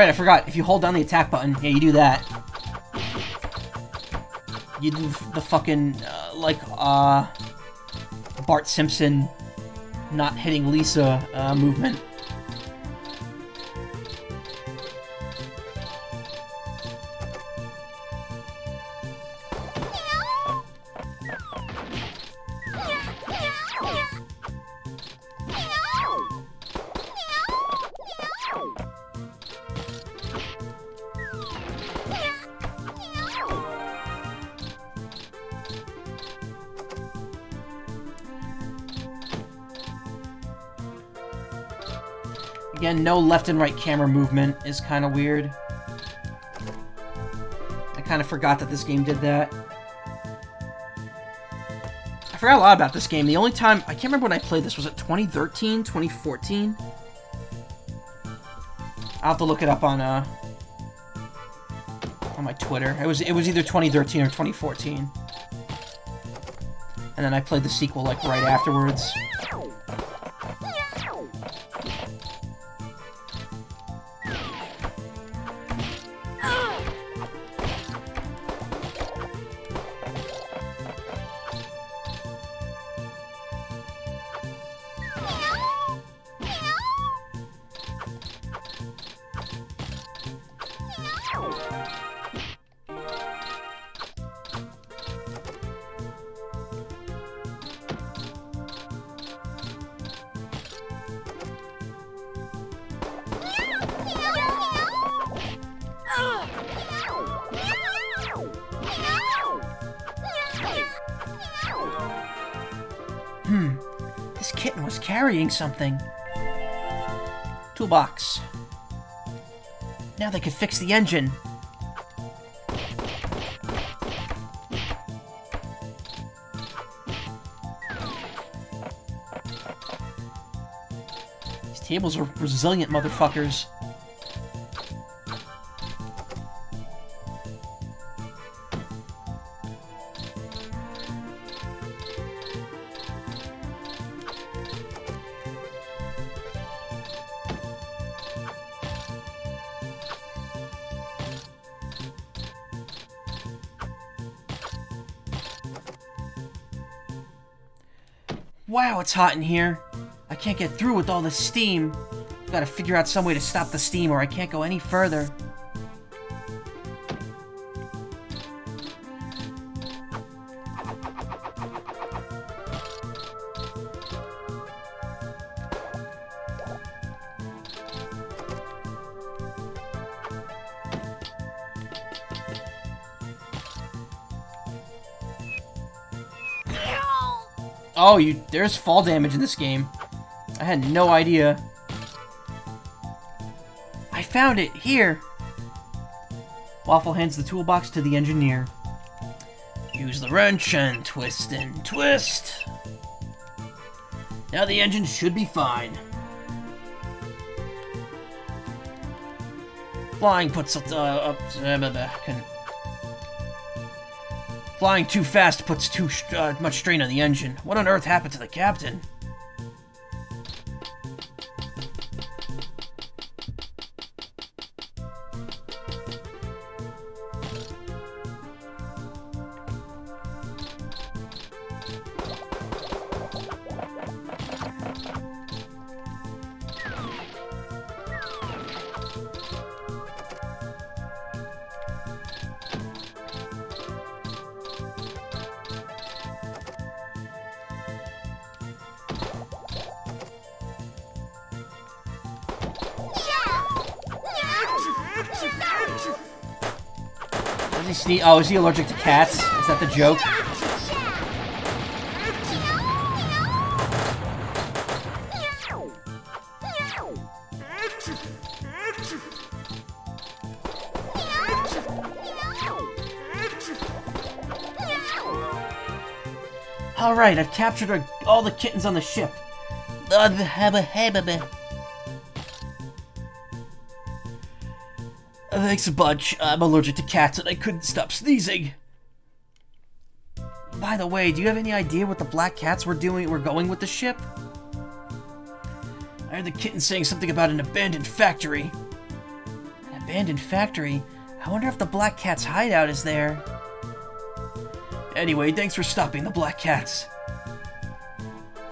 Alright, I forgot. If you hold down the attack button, yeah, you do that. You do the fucking, uh, like, uh... Bart Simpson not hitting Lisa uh, movement. Left and right camera movement is kind of weird. I kind of forgot that this game did that. I forgot a lot about this game. The only time... I can't remember when I played this. Was it 2013? 2014? I'll have to look it up on, uh... On my Twitter. It was, it was either 2013 or 2014. And then I played the sequel, like, right afterwards. Kitten was carrying something. Toolbox. Now they could fix the engine. These tables are resilient motherfuckers. It's hot in here. I can't get through with all this steam. Gotta figure out some way to stop the steam or I can't go any further. You there's fall damage in this game. I had no idea. I found it, here! Waffle hands the toolbox to the engineer. Use the wrench and twist and twist. Now the engine should be fine. Flying puts uh, up. Uh, Flying too fast puts too uh, much strain on the engine. What on earth happened to the captain? Oh, is he allergic to cats? Is that the joke? Alright, I've captured all the kittens on the ship. Thanks a bunch. I'm allergic to cats and I couldn't stop sneezing. By the way, do you have any idea what the black cats were doing were going with the ship? I heard the kitten saying something about an abandoned factory. An abandoned factory? I wonder if the black cat's hideout is there. Anyway, thanks for stopping the black cats.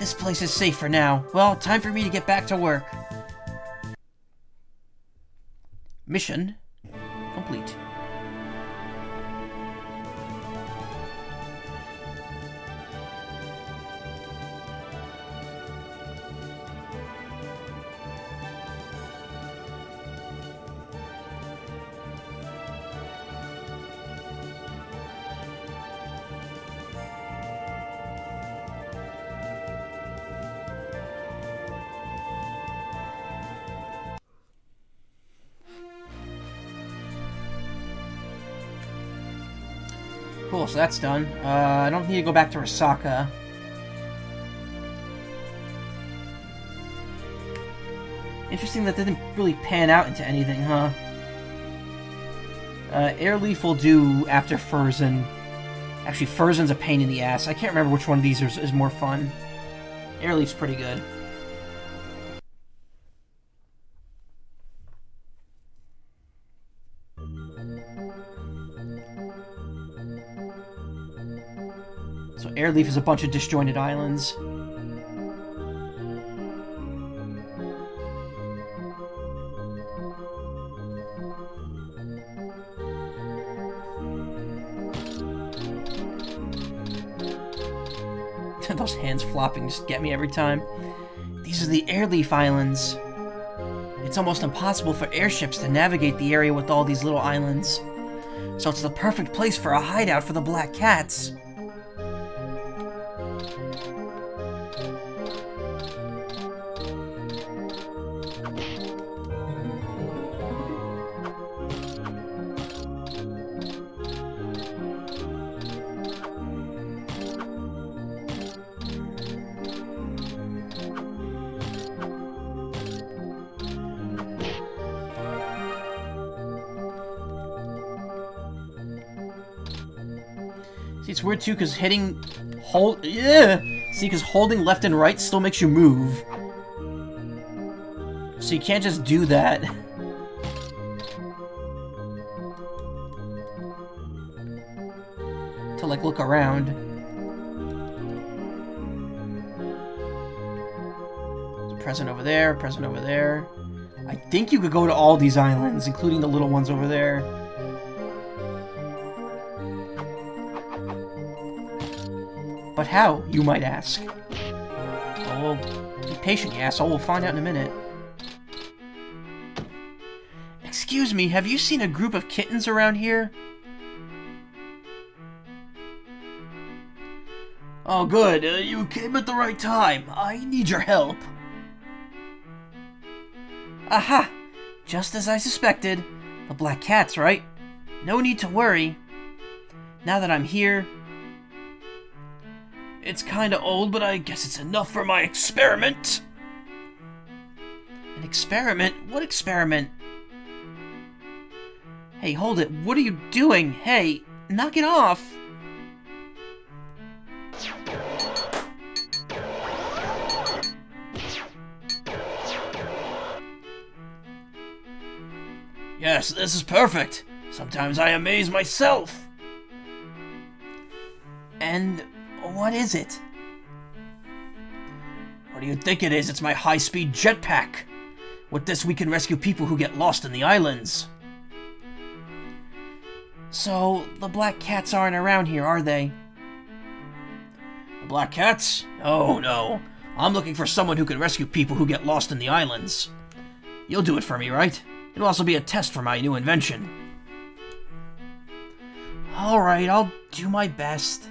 This place is safe for now. Well, time for me to get back to work. Mission complete. That's done. Uh, I don't need to go back to Osaka. Interesting that didn't really pan out into anything, huh? Uh, Airleaf will do after Furzin. Actually, Furzin's a pain in the ass. I can't remember which one of these is, is more fun. Airleaf's pretty good. Airleaf is a bunch of disjointed islands. [LAUGHS] Those hands flopping just get me every time. These are the Airleaf Islands. It's almost impossible for airships to navigate the area with all these little islands. So it's the perfect place for a hideout for the Black Cats. Too, because hitting... Hold... Yeah! See, because holding left and right still makes you move. So you can't just do that. [LAUGHS] to, like, look around. Present over there, present over there. I think you could go to all these islands, including the little ones over there. But how, you might ask? Oh, be patient, you asshole. We'll find out in a minute. Excuse me, have you seen a group of kittens around here? Oh, good. Uh, you came at the right time. I need your help. Aha! Just as I suspected. The black cats, right? No need to worry. Now that I'm here, it's kinda old, but I guess it's enough for my experiment. An experiment? What experiment? Hey, hold it. What are you doing? Hey, knock it off. Yes, this is perfect. Sometimes I amaze myself. And what is it? What do you think it is? It's my high-speed jetpack. With this, we can rescue people who get lost in the islands. So, the Black Cats aren't around here, are they? The Black Cats? Oh, no. I'm looking for someone who can rescue people who get lost in the islands. You'll do it for me, right? It'll also be a test for my new invention. Alright, I'll do my best.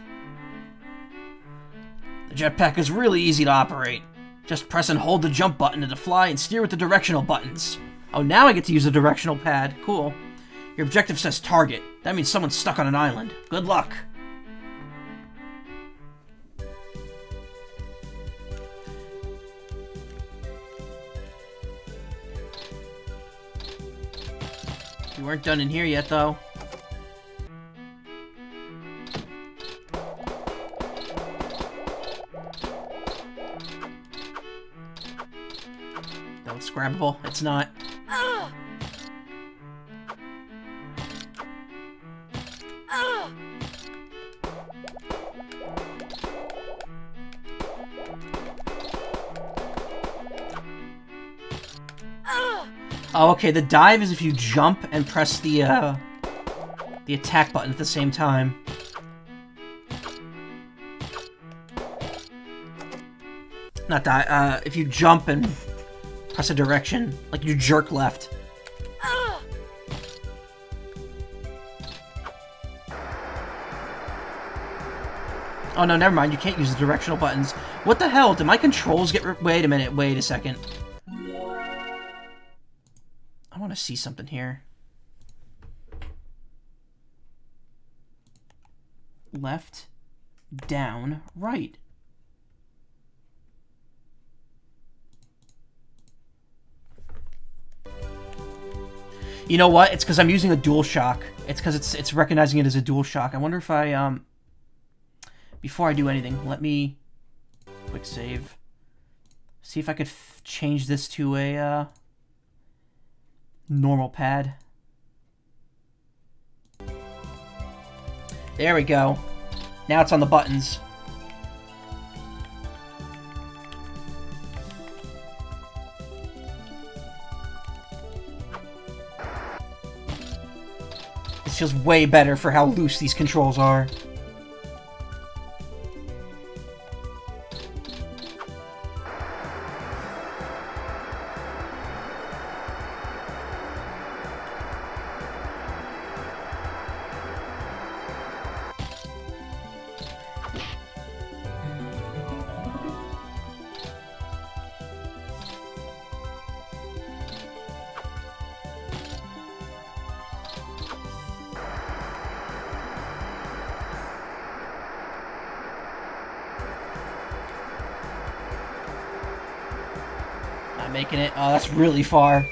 Jetpack is really easy to operate. Just press and hold the jump button to fly and steer with the directional buttons. Oh, now I get to use the directional pad. Cool. Your objective says target. That means someone's stuck on an island. Good luck. You weren't done in here yet, though. Looks grabbable. It's not. Oh, okay, the dive is if you jump and press the, uh, the attack button at the same time. Not die, uh, if you jump and press a direction, like you jerk left. Oh no, never mind, you can't use the directional buttons. What the hell? Did my controls get... Wait a minute, wait a second. I want to see something here. Left, down, right. You know what? It's because I'm using a dual shock. It's because it's it's recognizing it as a dual shock. I wonder if I um before I do anything, let me quick save. See if I could change this to a uh, normal pad. There we go. Now it's on the buttons. Feels way better for how loose these controls are. Really far.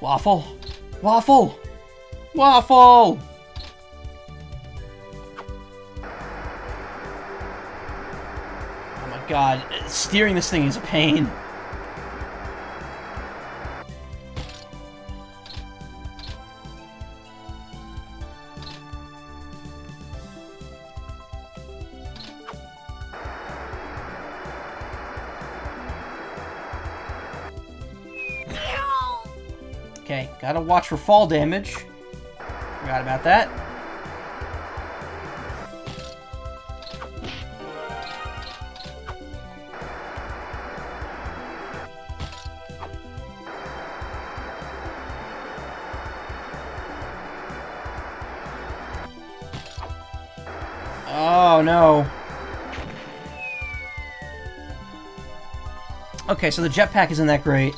Waffle. Waffle. Waffle. Oh my god. Steering this thing is a pain. Watch for fall damage. Forgot about that. Oh no. Okay, so the jetpack isn't that great.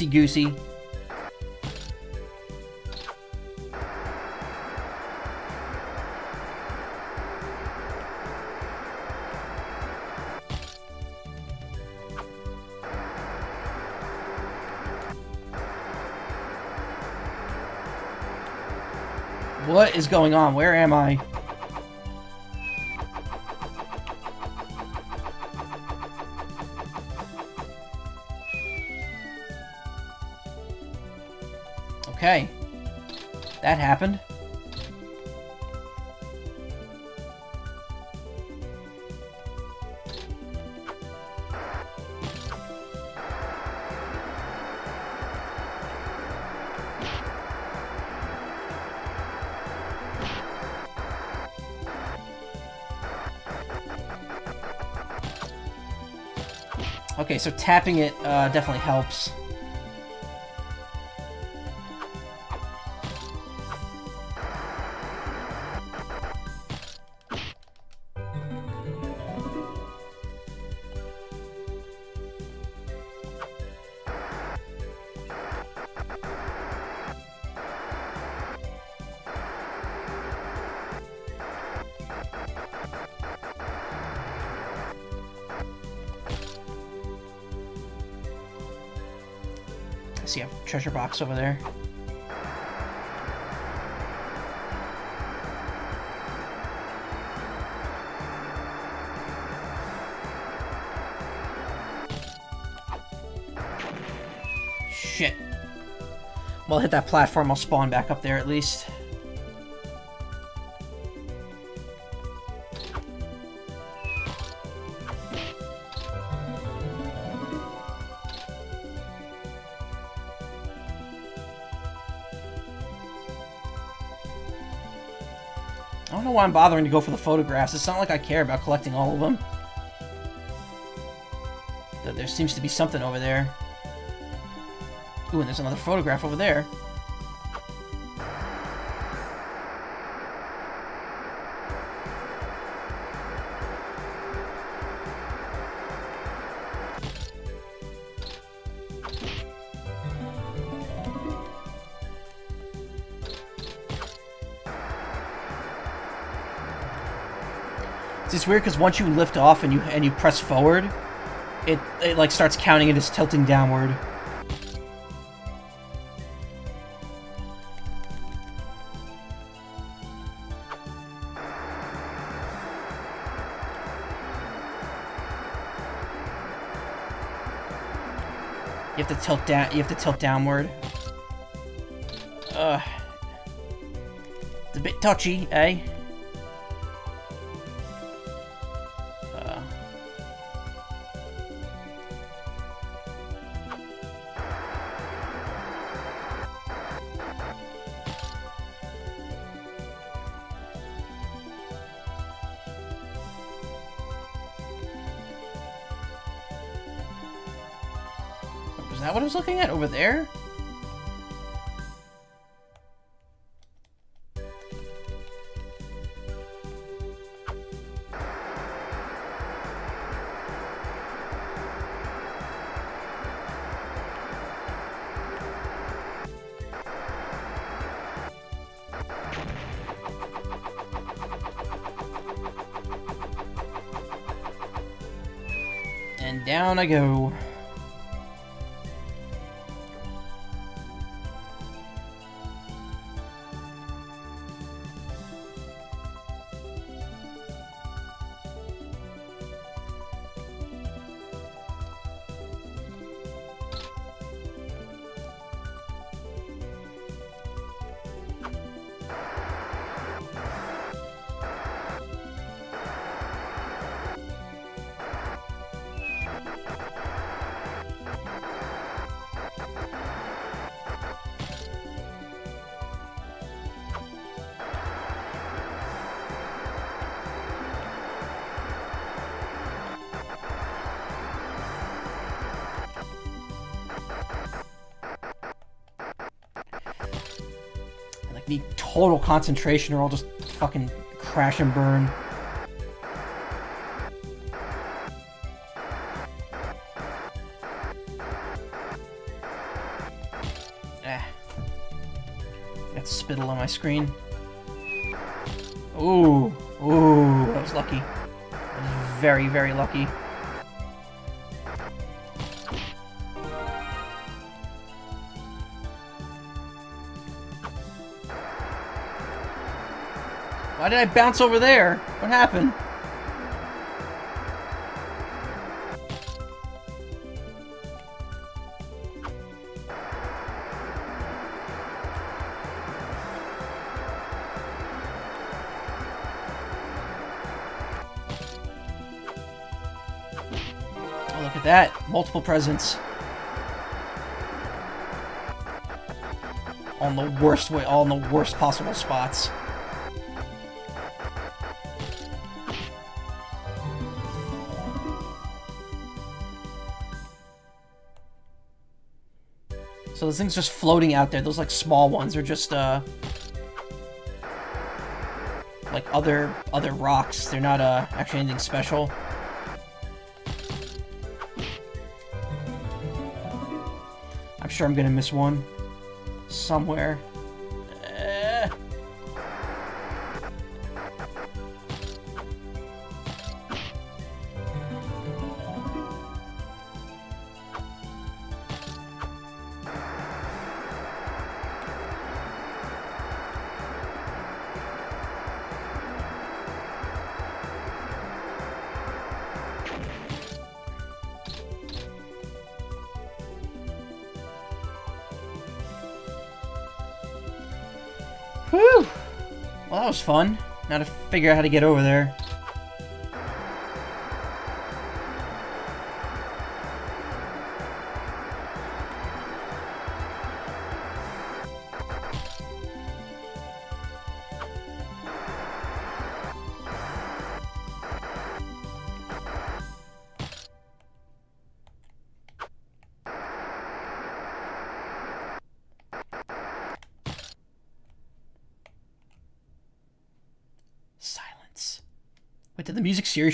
A loosey goosey. What is going on? Where am I? Okay. That happened. Okay, so tapping it uh, definitely helps. Box over there. Shit. Well, hit that platform, I'll spawn back up there at least. Why I'm bothering to go for the photographs. It's not like I care about collecting all of them. There seems to be something over there. Ooh, and there's another photograph over there. Weird because once you lift off and you and you press forward, it it like starts counting and as tilting downward. You have to tilt down. You have to tilt downward. Ugh. It's a bit touchy, eh? Looking at over there? And down I go. Total concentration or I'll just fucking crash and burn. Eh. Got spittle on my screen. Ooh, ooh, that was lucky. That was very, very lucky. Why did I bounce over there? What happened? Oh, look at that. Multiple presents. On the worst way, all in the worst possible spots. Those things just floating out there, those like small ones are just uh like other other rocks. They're not uh actually anything special. I'm sure I'm gonna miss one somewhere. Fun. Now to figure out how to get over there.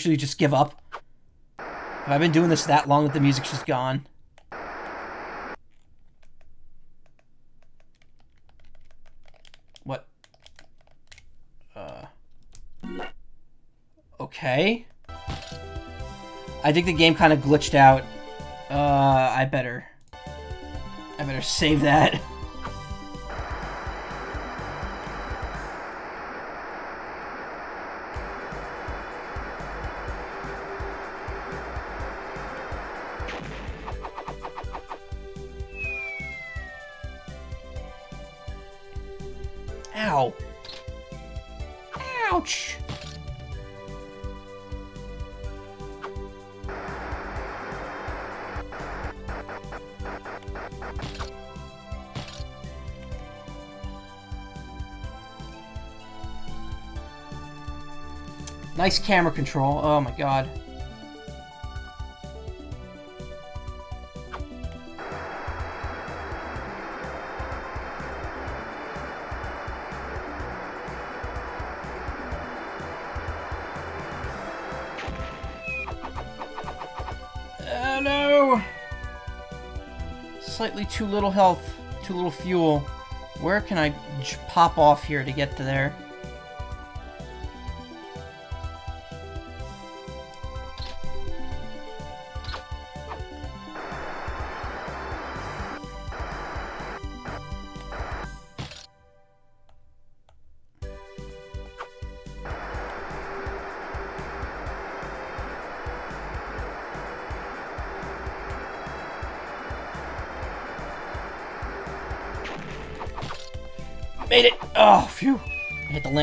Seriously just give up? Have I been doing this that long that the music's just gone? What? Uh. Okay. I think the game kind of glitched out. Uh, I better. I better save that. [LAUGHS] Nice camera control. Oh my god. Oh no! Slightly too little health, too little fuel. Where can I pop off here to get to there?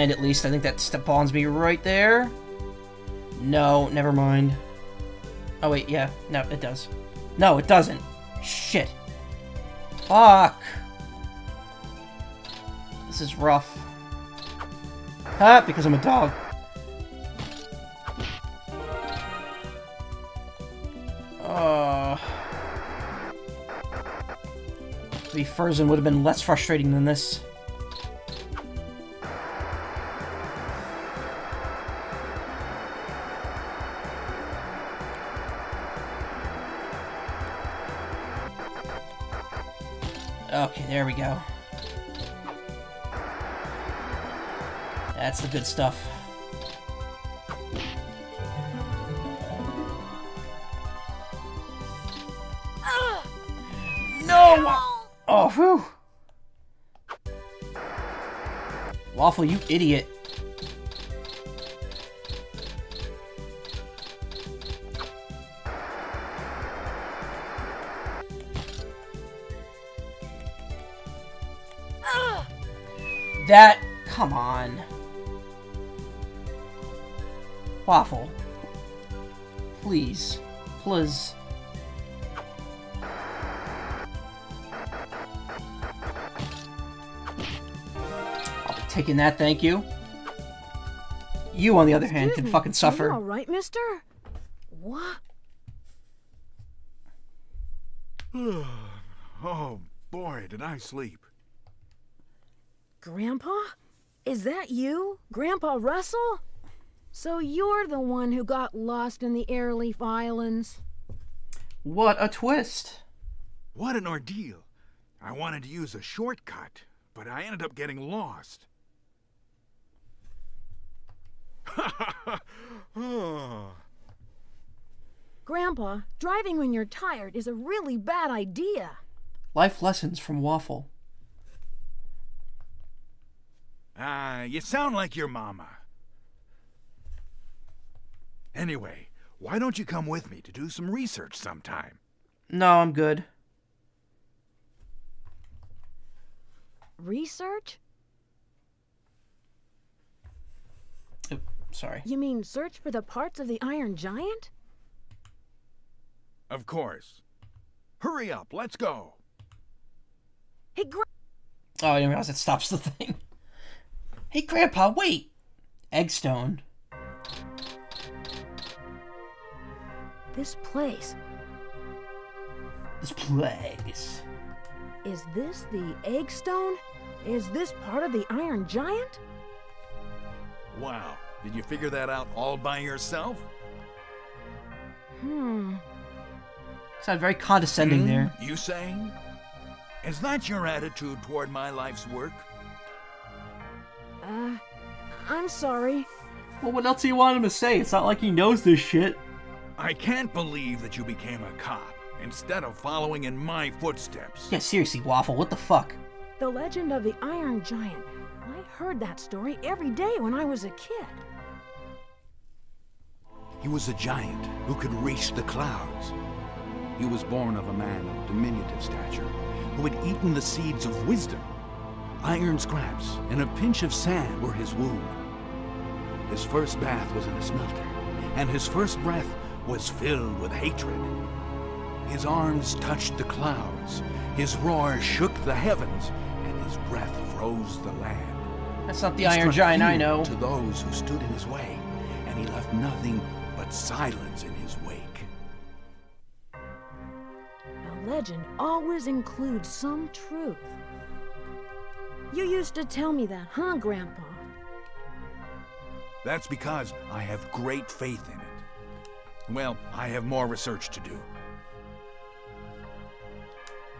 Land at least. I think that spawns me right there. No, never mind. Oh, wait, yeah. No, it does. No, it doesn't. Shit. Fuck. This is rough. Ah, because I'm a dog. Be Furzin would have been less frustrating than this. Good stuff. No! Oh, whew. Waffle, you idiot. That... Come on. Waffle. Please. Please. Taking that, thank you. You, on the other hand, can me, fucking suffer. All right, mister? What? [SIGHS] oh, boy, did I sleep. Grandpa? Is that you? Grandpa Russell? So you're the one who got lost in the Airleaf Islands? What a twist. What an ordeal. I wanted to use a shortcut, but I ended up getting lost. oh. [LAUGHS] Grandpa, driving when you're tired is a really bad idea. Life lessons from Waffle. Ah, you sound like your mama. Anyway, why don't you come with me to do some research sometime? No, I'm good. Research? Oh, sorry. You mean search for the parts of the Iron Giant? Of course. Hurry up, let's go. Hey, Gra- Oh, I didn't realize it stops the thing. Hey, Grandpa, wait! Eggstone. This place. This place. Is this the Eggstone? Is this part of the Iron Giant? Wow, did you figure that out all by yourself? Hmm. Sounded very condescending Hmm? there. You saying? Is that your attitude toward my life's work? Uh, I'm sorry. Well, what else do you want him to say? It's not like he knows this shit. I can't believe that you became a cop instead of following in my footsteps. Yeah, seriously, Waffle, what the fuck? The legend of the Iron Giant. I heard that story every day when I was a kid. He was a giant who could reach the clouds. He was born of a man of diminutive stature who had eaten the seeds of wisdom. Iron scraps and a pinch of sand were his womb. His first bath was in a smelter, and his first breath was filled with hatred. His arms touched the clouds, his roar shook the heavens, and his breath froze the land. That's not the He Iron Giant I know. To those who stood in his way, and he left nothing but silence in his wake. A legend always includes some truth. You used to tell me that, huh, Grandpa? That's because I have great faith in it. Well, I have more research to do.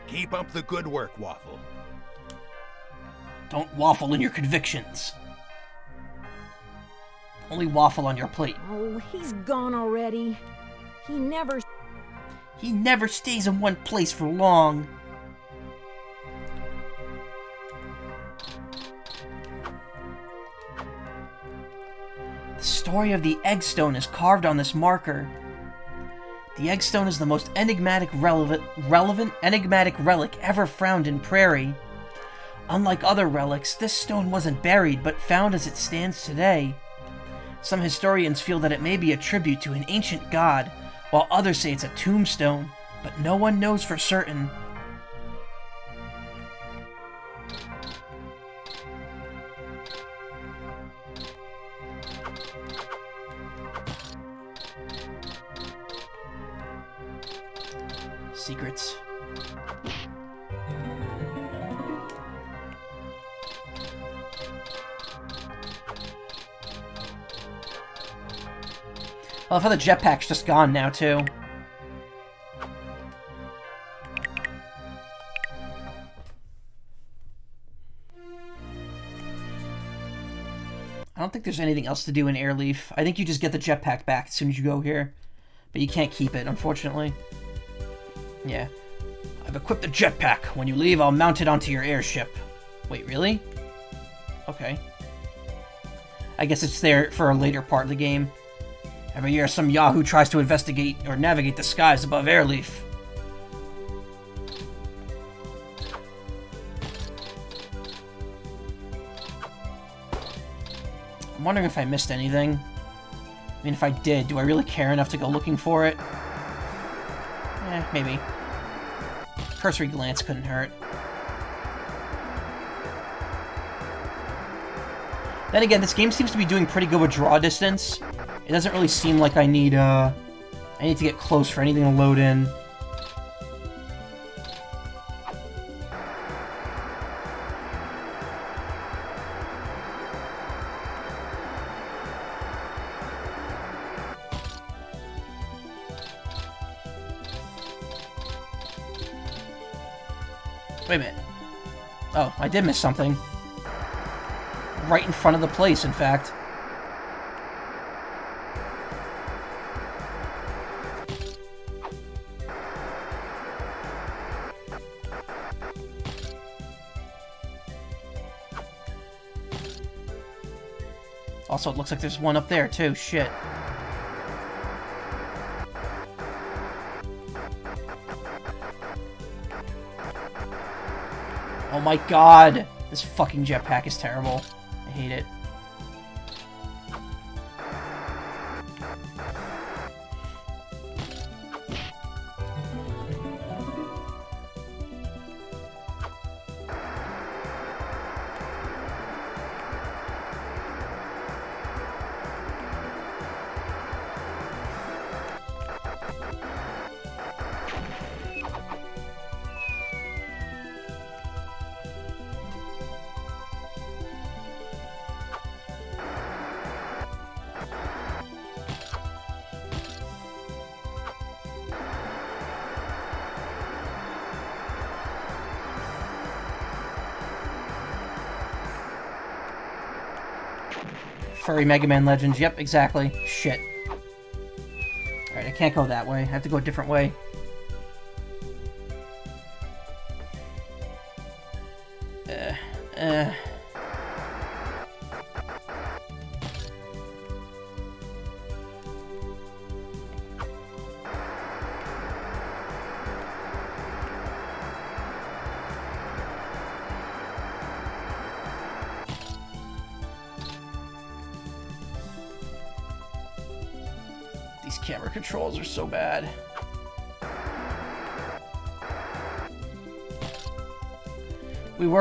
Keep up the good work, Waffle. Don't waffle in your convictions. Only waffle on your plate. Oh, he's gone already. He never. He never stays in one place for long. The story of the Eggstone is carved on this marker. The Eggstone is the most enigmatic, relevant, relevant, enigmatic relic ever found in Prairie. Unlike other relics, this stone wasn't buried, but found as it stands today. Some historians feel that it may be a tribute to an ancient god, while others say it's a tombstone, but no one knows for certain. Secrets. I love how the jetpack's just gone now, too. I don't think there's anything else to do in Airleaf. I think you just get the jetpack back as soon as you go here. But you can't keep it, unfortunately. Yeah. I've equipped the jetpack. When you leave, I'll mount it onto your airship. Wait, really? Okay. I guess it's there for a later part of the game. Every year, some Yahoo tries to investigate or navigate the skies above Airleaf. I'm wondering if I missed anything. I mean, if I did, do I really care enough to go looking for it? Eh, maybe. Cursory glance couldn't hurt. Then again, this game seems to be doing pretty good with draw distance. It doesn't really seem like I need, uh... I need to get close for anything to load in. Wait a minute. Oh, I did miss something. Right in front of the place, in fact. Also, it looks like there's one up there, too. Shit. Oh my god! This fucking jetpack is terrible. I hate it. Furry Mega Man Legends. Yep, exactly. Shit. Alright, I can't go that way. I have to go a different way.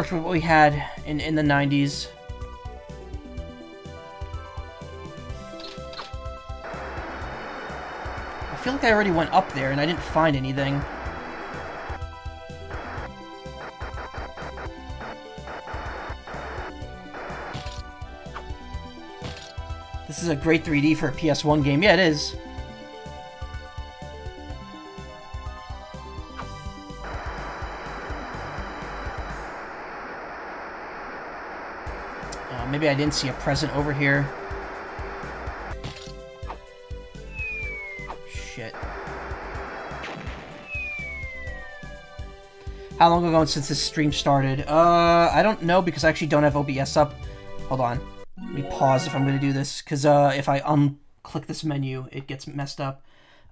Worked with what we had in, in the 90s. I feel like I already went up there and I didn't find anything. This is a great 3D for a PS1 game. Yeah, it is. I didn't see a present over here. Shit. How long ago since this stream started? Uh, I don't know because I actually don't have OBS up. Hold on. Let me pause if I'm going to do this, because uh, if I unclick this menu, it gets messed up.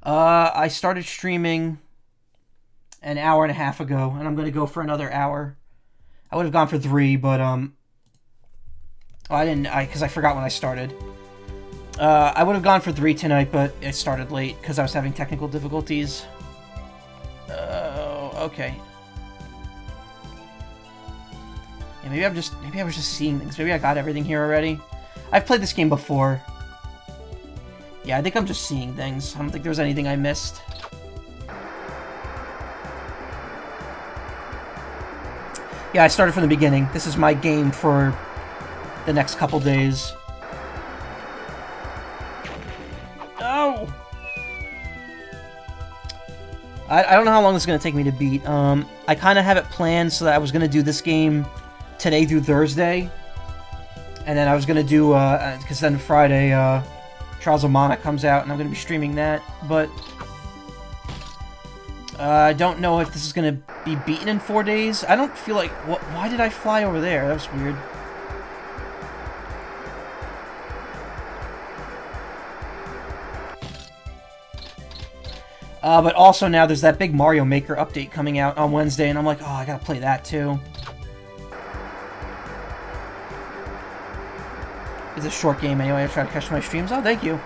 Uh, I started streaming an hour and a half ago, and I'm going to go for another hour. I would have gone for three, but, um... Oh, I didn't, I because I forgot when I started. Uh, I would have gone for three tonight, but it started late, because I was having technical difficulties. Oh, okay. Yeah, maybe I'm just maybe I was just seeing things. Maybe I got everything here already. I've played this game before. Yeah, I think I'm just seeing things. I don't think there was anything I missed. Yeah, I started from the beginning. This is my game for the next couple days. Oh! I, I don't know how long this is going to take me to beat. Um, I kind of have it planned so that I was going to do this game today through Thursday. And then I was going to do, because uh, then Friday, uh, Trials of Mana comes out, and I'm going to be streaming that. But uh, I don't know if this is going to be beaten in four days. I don't feel like... Wh why did I fly over there? That was weird. Uh, but also now there's that big Mario Maker update coming out on Wednesday, and I'm like, oh, I gotta play that too. It's a short game anyway. I try to catch my streams. Oh, thank you.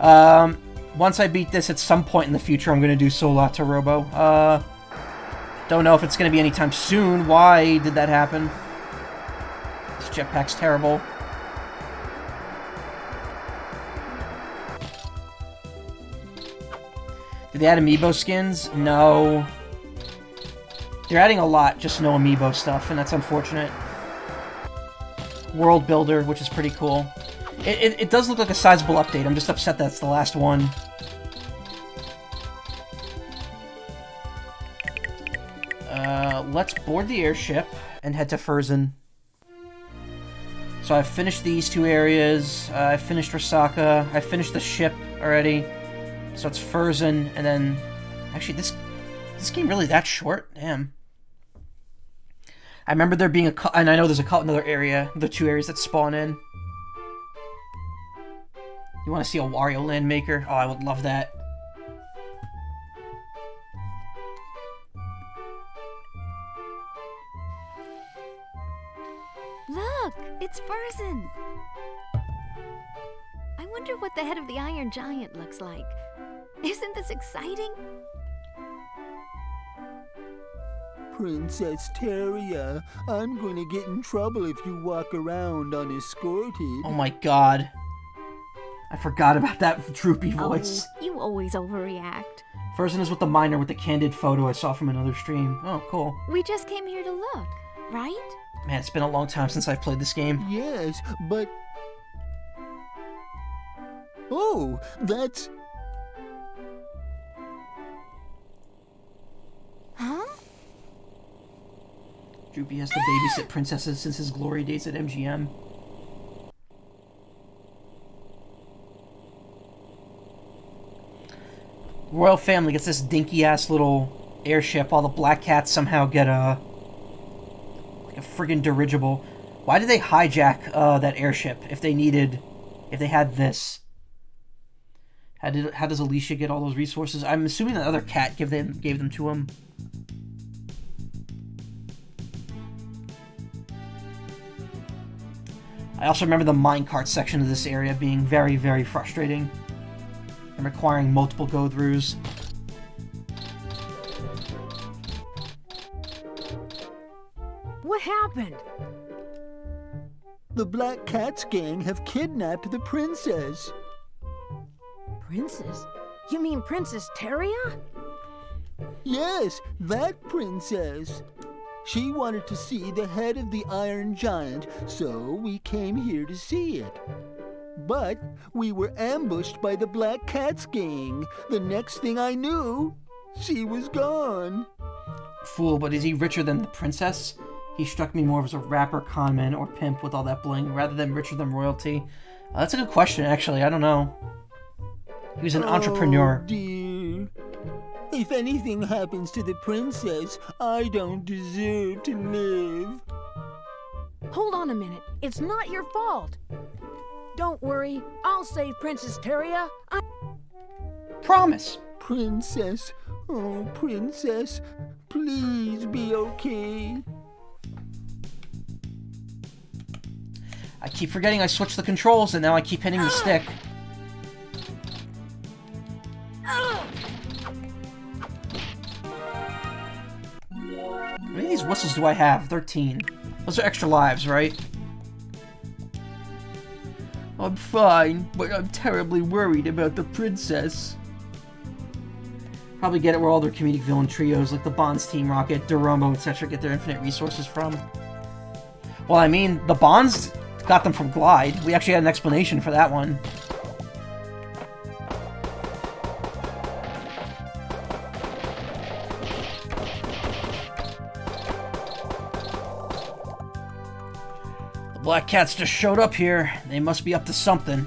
Um, once I beat this at some point in the future, I'm gonna do Solatorobo. Uh, don't know if it's gonna be anytime soon. Why did that happen? This jetpack's terrible. Did they add amiibo skins? No. They're adding a lot, just no amiibo stuff, and that's unfortunate. World Builder, which is pretty cool. It, it, it, does look like a sizable update. I'm just upset that's the last one. Uh, let's board the airship and head to Furzen. So I've finished these two areas. Uh, I finished Rasaka. I finished the ship already. So it's Furzin, and then... Actually, this this game really that short? Damn. I remember there being a... And I know there's a couple another area. The two areas that spawn in. You want to see a Wario Land Maker? Oh, I would love that. Look! It's Furzin! I wonder what the head of the Iron Giant looks like. Isn't this exciting? Princess Terria, I'm going to get in trouble if you walk around unescorted. Oh my god. I forgot about that droopy oh, voice. Oh, you always overreact. Furzin is with the miner with the candid photo I saw from another stream. Oh, cool. We just came here to look, right? Man, it's been a long time since I've played this game. Yes, but... Oh, that's... Huh? Droopy has to babysit princesses since his glory days at MGM. Royal family gets this dinky-ass little airship. All the black cats somehow get a... Like a friggin' dirigible. Why did they hijack uh, that airship if they needed... If they had this? How did how does Alicia get all those resources? I'm assuming that other cat give them gave them to him. I also remember the minecart section of this area being very, very frustrating and requiring multiple go-throughs. What happened? The Black Cats gang have kidnapped the princess. Princess? You mean Princess Terria? Yes, that princess. She wanted to see the head of the Iron Giant, so we came here to see it. But we were ambushed by the Black Cats gang. The next thing I knew, she was gone. Fool, but is he richer than the princess? He struck me more as a rapper, conman, or pimp with all that bling, rather than richer than royalty. Uh, that's a good question, actually. I don't know. He was an oh, entrepreneur. dear. If anything happens to the princess, I don't deserve to live. Hold on a minute. It's not your fault. Don't worry. I'll save Princess Terria. I Promise. Princess, oh, princess, please be okay. I keep forgetting I switched the controls, and now I keep hitting the ah! stick. How many of these whistles do I have? 13. Those are extra lives, right? I'm fine, but I'm terribly worried about the princess. Probably get it where all their comedic villain trios like the Bonnes Team Rocket, Doronbo, etc. get their infinite resources from. Well, I mean, the Bonnes got them from Glide. We actually had an explanation for that one. Black Cats just showed up here. They must be up to something.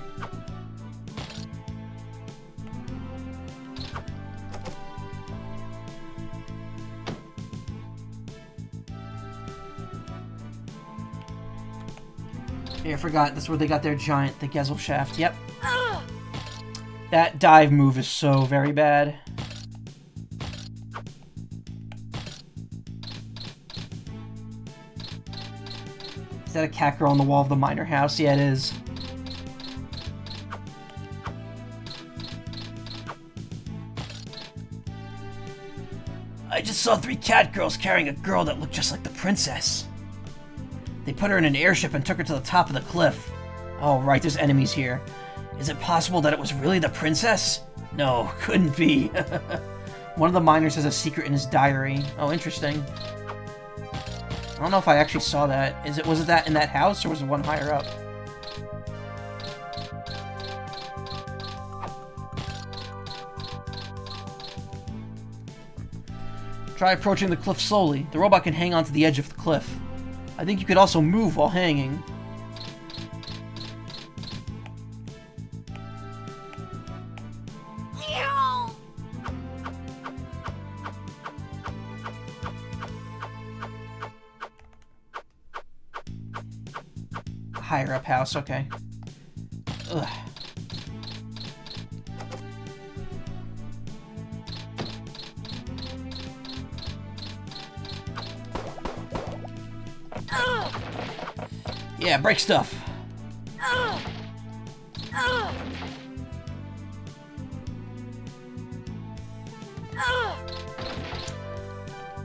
Hey, I forgot. That's where they got their giant, the Gesellschaft. Yep. Ah! That dive move is so very bad. That a cat girl on the wall of the miner house? Yeah, it is. I just saw three cat girls carrying a girl that looked just like the princess. They put her in an airship and took her to the top of the cliff. Oh, right, there's enemies here. Is it possible that it was really the princess? No, [LAUGHS] couldn't be. [LAUGHS] One of the miners has a secret in his diary. Oh, interesting. I don't know if I actually saw that. Is it was it that in that house or was it one higher up? Try approaching the cliff slowly. The robot can hang onto the edge of the cliff. I think you could also move while hanging. Higher up house, okay. Ugh. Yeah, break stuff.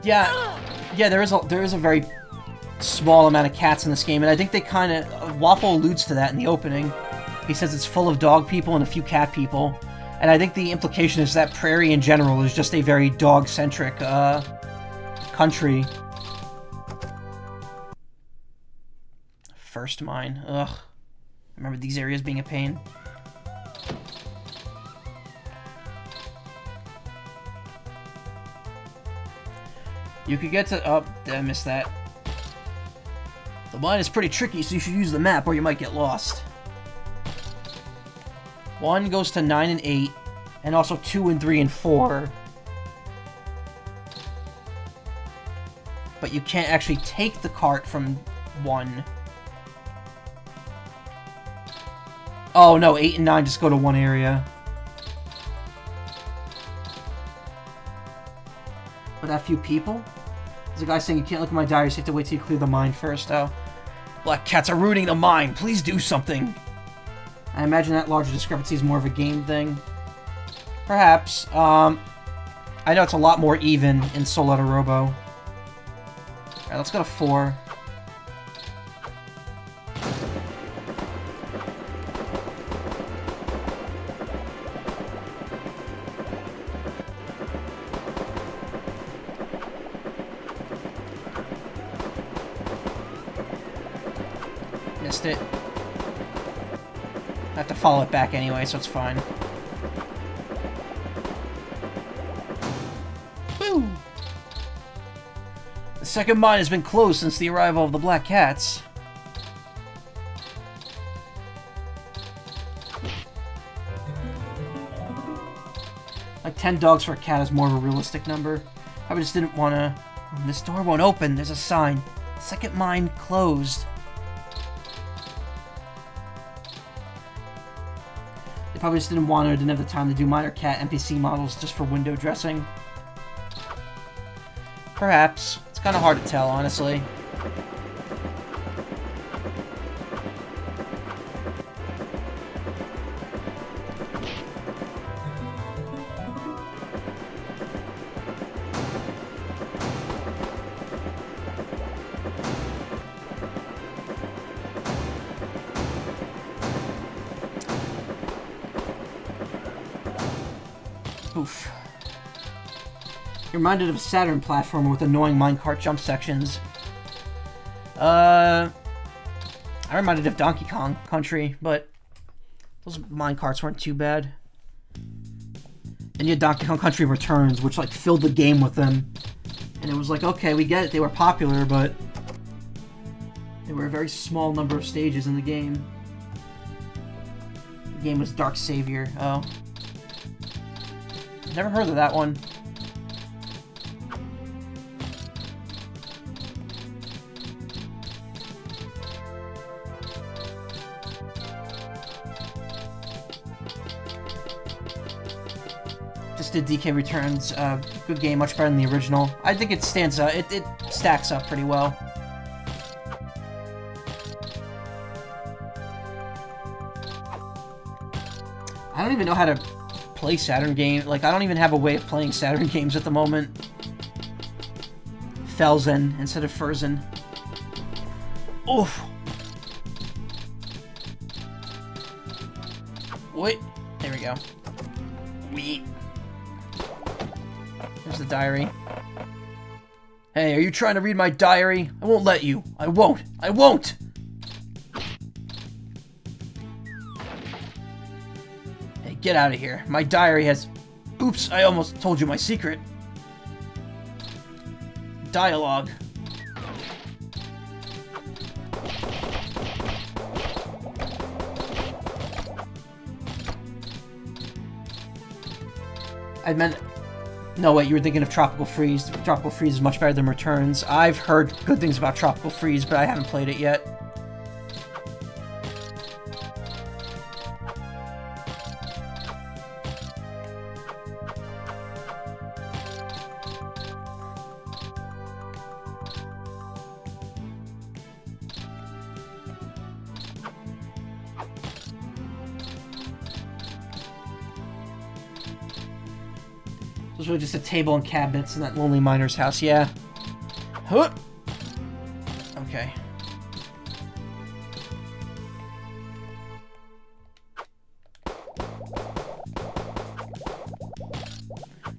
Yeah, yeah. There is a there is a very small amount of cats in this game, and I think they kind of Waffle alludes to that in the opening. He says it's full of dog people and a few cat people, and I think the implication is that Prairie in general is just a very dog-centric uh, country. First mine, ugh. I remember these areas being a pain. You could get to... Oh, I miss that? The mine is pretty tricky, so you should use the map or you might get lost. One goes to 9 and 8. and also 2 and 3 and 4. But you can't actually take the cart from 1. Oh no, 8 and 9 just go to one area. But that few people? There's a guy saying you can't look at my diary, so you have to wait till you clear the mine first, oh. Black cats are ruining the mine, please do something! I imagine that larger discrepancy is more of a game thing. Perhaps. Um, I know it's a lot more even in Solatorobo. Alright, let's go to 4. Follow it back anyway, so it's fine. The second mine has been closed since the arrival of the Black Cats. Like 10 dogs for a cat is more of a realistic number. I just didn't want to... This door won't open. There's a sign. Second mine closed. Probably just didn't want or didn't have the time to do minor cat NPC models just for window dressing. Perhaps. It's kind of hard to tell, honestly. Reminded of a Saturn platformer with annoying minecart jump sections. Uh, I'm reminded of Donkey Kong Country, but those minecarts weren't too bad. And you had Donkey Kong Country Returns, which like filled the game with them. And it was like, okay, we get it, they were popular, but there were a very small number of stages in the game. The game was Dark Savior. Oh. Never heard of that one. Did DK Returns. Uh, good game, much better than the original. I think it stands up. It, it stacks up pretty well. I don't even know how to play Saturn games. Like, I don't even have a way of playing Saturn [LAUGHS] games at the moment. Felsen instead of Furzen. Oof. Wait. There we go. We. Diary. Hey, are you trying to read my diary? I won't let you. I won't. I won't! Hey, get out of here. My diary has... Oops, I almost told you my secret. Dialogue. I meant... No, wait, you were thinking of Tropical Freeze. Tropical Freeze is much better than Returns. I've heard good things about Tropical Freeze, but I haven't played it yet. Table and cabinets in that lonely miner's house, yeah. Huh. Okay.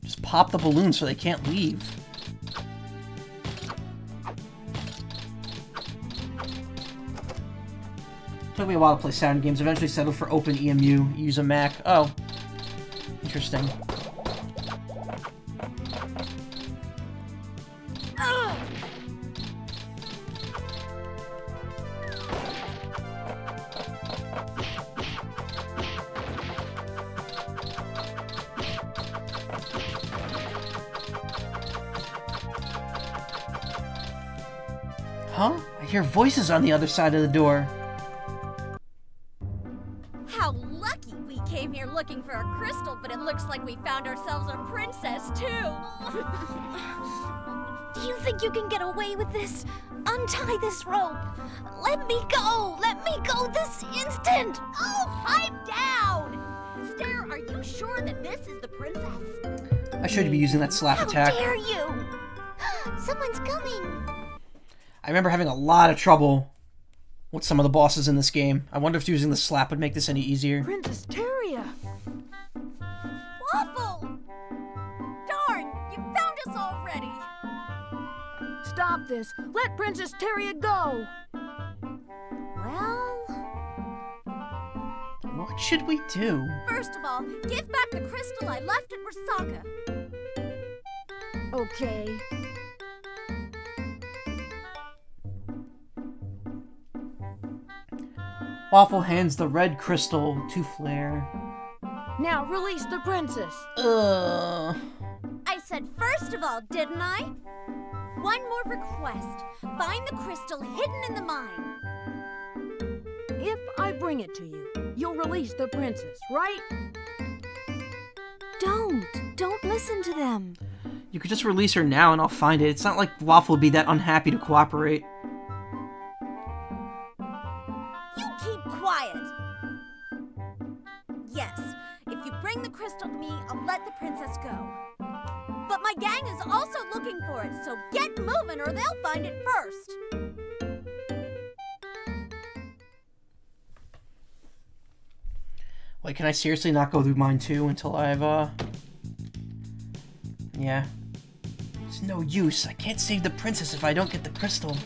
Just pop the balloons so they can't leave. Took me a while to play sound games. Eventually settled for Open EMU. Use a Mac. Oh. Interesting. Voices on the other side of the door. How lucky we came here looking for a crystal, but it looks like we found ourselves a princess, too. Do you think you can get away with this? Untie this rope. Let me go. Let me go this instant. Oh, pipe down! Stare, are you sure that this is the princess? I should be using that slap How attack. dare you? [GASPS] Someone's coming. I remember having a lot of trouble with some of the bosses in this game. I wonder if using the slap would make this any easier. Princess Terria! Waffle! Darn, you found us already! Stop this! Let Princess Terria go! Well, What should we do? first of all, give back the crystal I left at Rasaka. Okay. Waffle hands the red crystal to Flare. Now release the princess! Ugh. I said first of all, didn't I? One more request. Find the crystal hidden in the mine. If I bring it to you, you'll release the princess, right? Don't. Don't listen to them. You could just release her now and I'll find it. It's not like Waffle would be that unhappy to cooperate. Yes, if you bring the crystal to me, I'll let the princess go. But my gang is also looking for it, so get moving or they'll find it first. Wait, can I seriously not go through mine too until I've, uh... Yeah. It's no use. I can't save the princess if I don't get the crystal.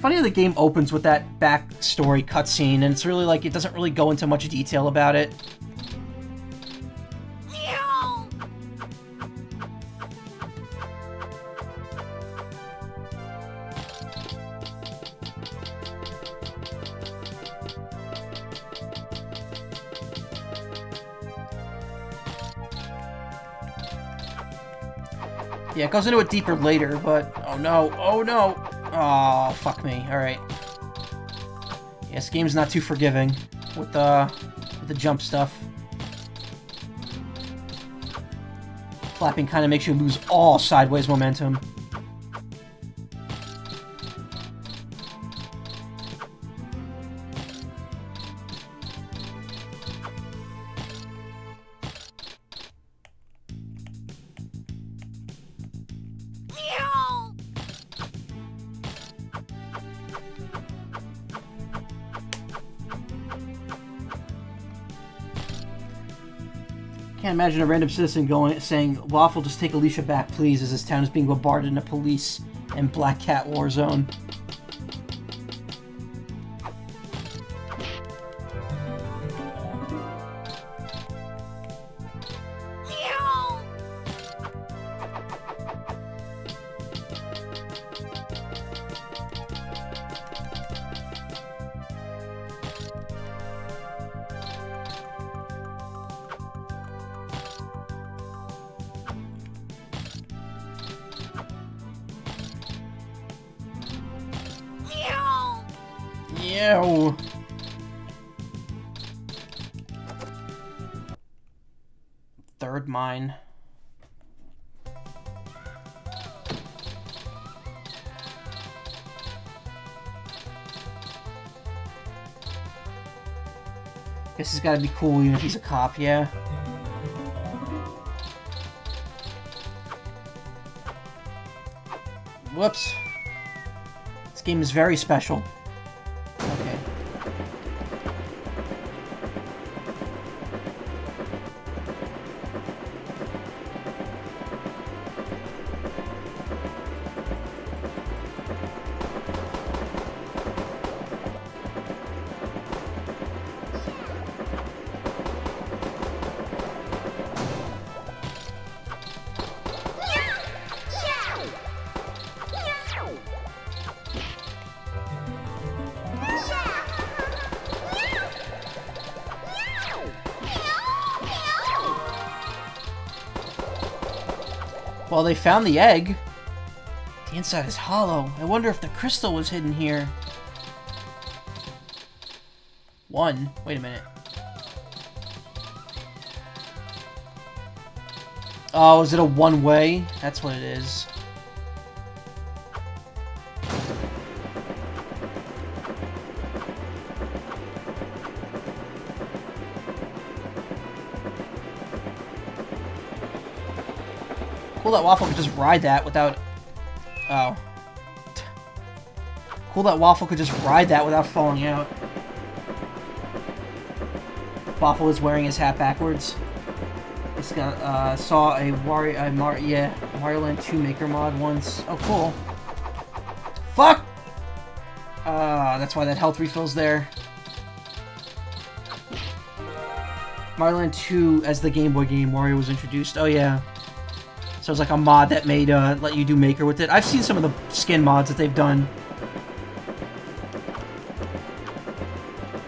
It's funny how the game opens with that backstory cutscene, and it's really like, it doesn't really go into much detail about it. Yeah, it goes into it deeper later, but... Oh no, oh no! Oh, fuck me. Alright. Yeah, this game's not too forgiving with the, with the jump stuff. Flapping kind of makes you lose all sideways momentum. Imagine a random citizen going saying, Waffle, just take Alicia back, please, as this town is being bombarded in a police and Black Cat war zone. Gotta be cool even if he's a cop, yeah. Whoops. This game is very special. Well, they found the egg. The inside is hollow. I wonder if the crystal was hidden here. One. Wait a minute. Oh, is it a one-way? That's what it is. Cool that Waffle could just ride that without... Oh. Cool that Waffle could just ride that without falling out. Waffle is wearing his hat backwards. This guy uh, saw a Wario, uh, Mar yeah, Mario Land 2 Maker mod once. Oh, cool. Fuck! Uh, that's why that health refill's there. Mario Land 2, as the Game Boy game, Wario was introduced. Oh, yeah. So it's like a mod that made, uh, let you do Maker with it. I've seen some of the skin mods that they've done.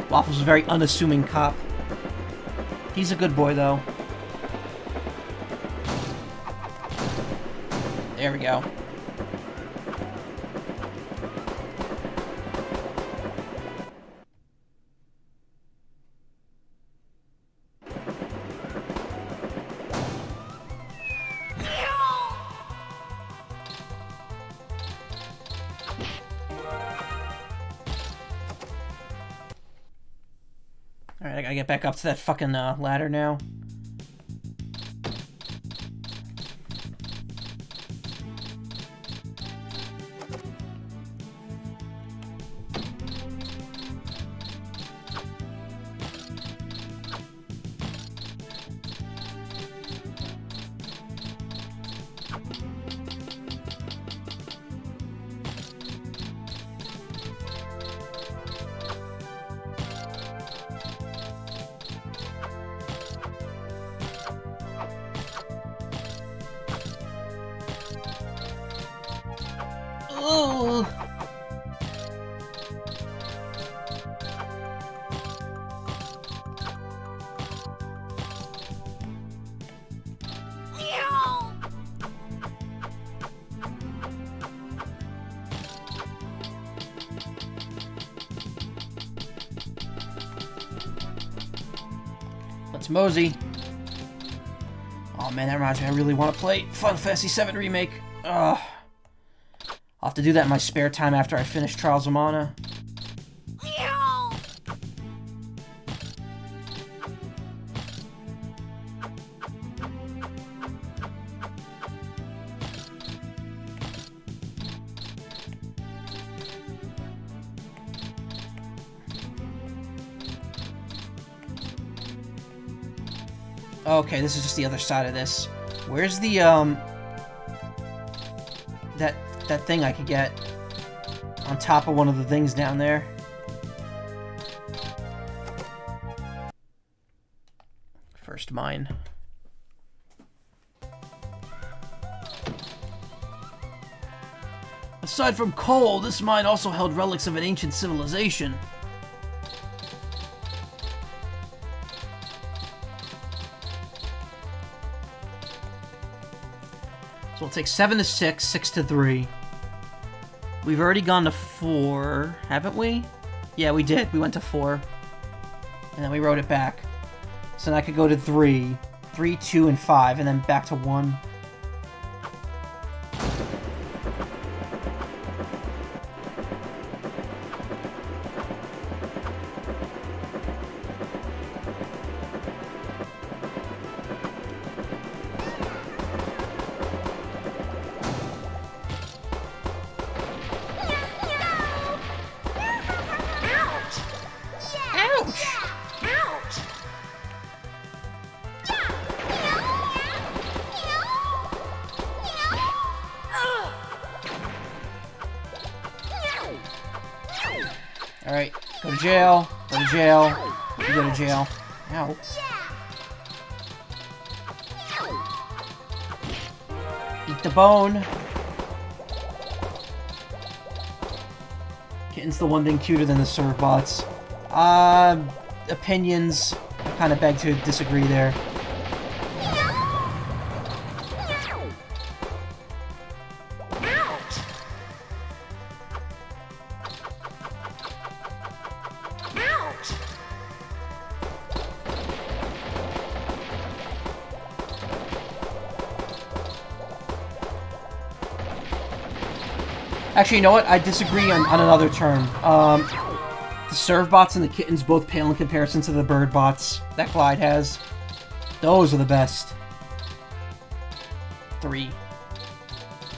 Waffle's is a very unassuming cop. He's a good boy, though. There we go. Get back up to that fucking uh, ladder now. Mosey. Oh man, that reminds me, I really want to play Final Fantasy VII Remake. Ugh. I'll have to do that in my spare time after I finish Trials of Mana. Okay, this is just the other side of this. Where's the, um... That, that thing I could get on top of one of the things down there? First mine. Aside from coal, this mine also held relics of an ancient civilization. We'll take 7 to 6, 6 to 3. We've already gone to 4, haven't we? Yeah, we did. We went to 4. And then we wrote it back. So then I could go to 3, 3, 2, and 5, and then back to 1. Jail, go to jail, you go to jail. Ow. Eat the bone. Kitten's the one thing cuter than the serve bots. Uh, opinions. I kind of beg to disagree there. Actually, you know what? I disagree on, on another term. Um, the serve bots and the kittens both pale in comparison to the bird bots that Glide has. Those are the best. Three.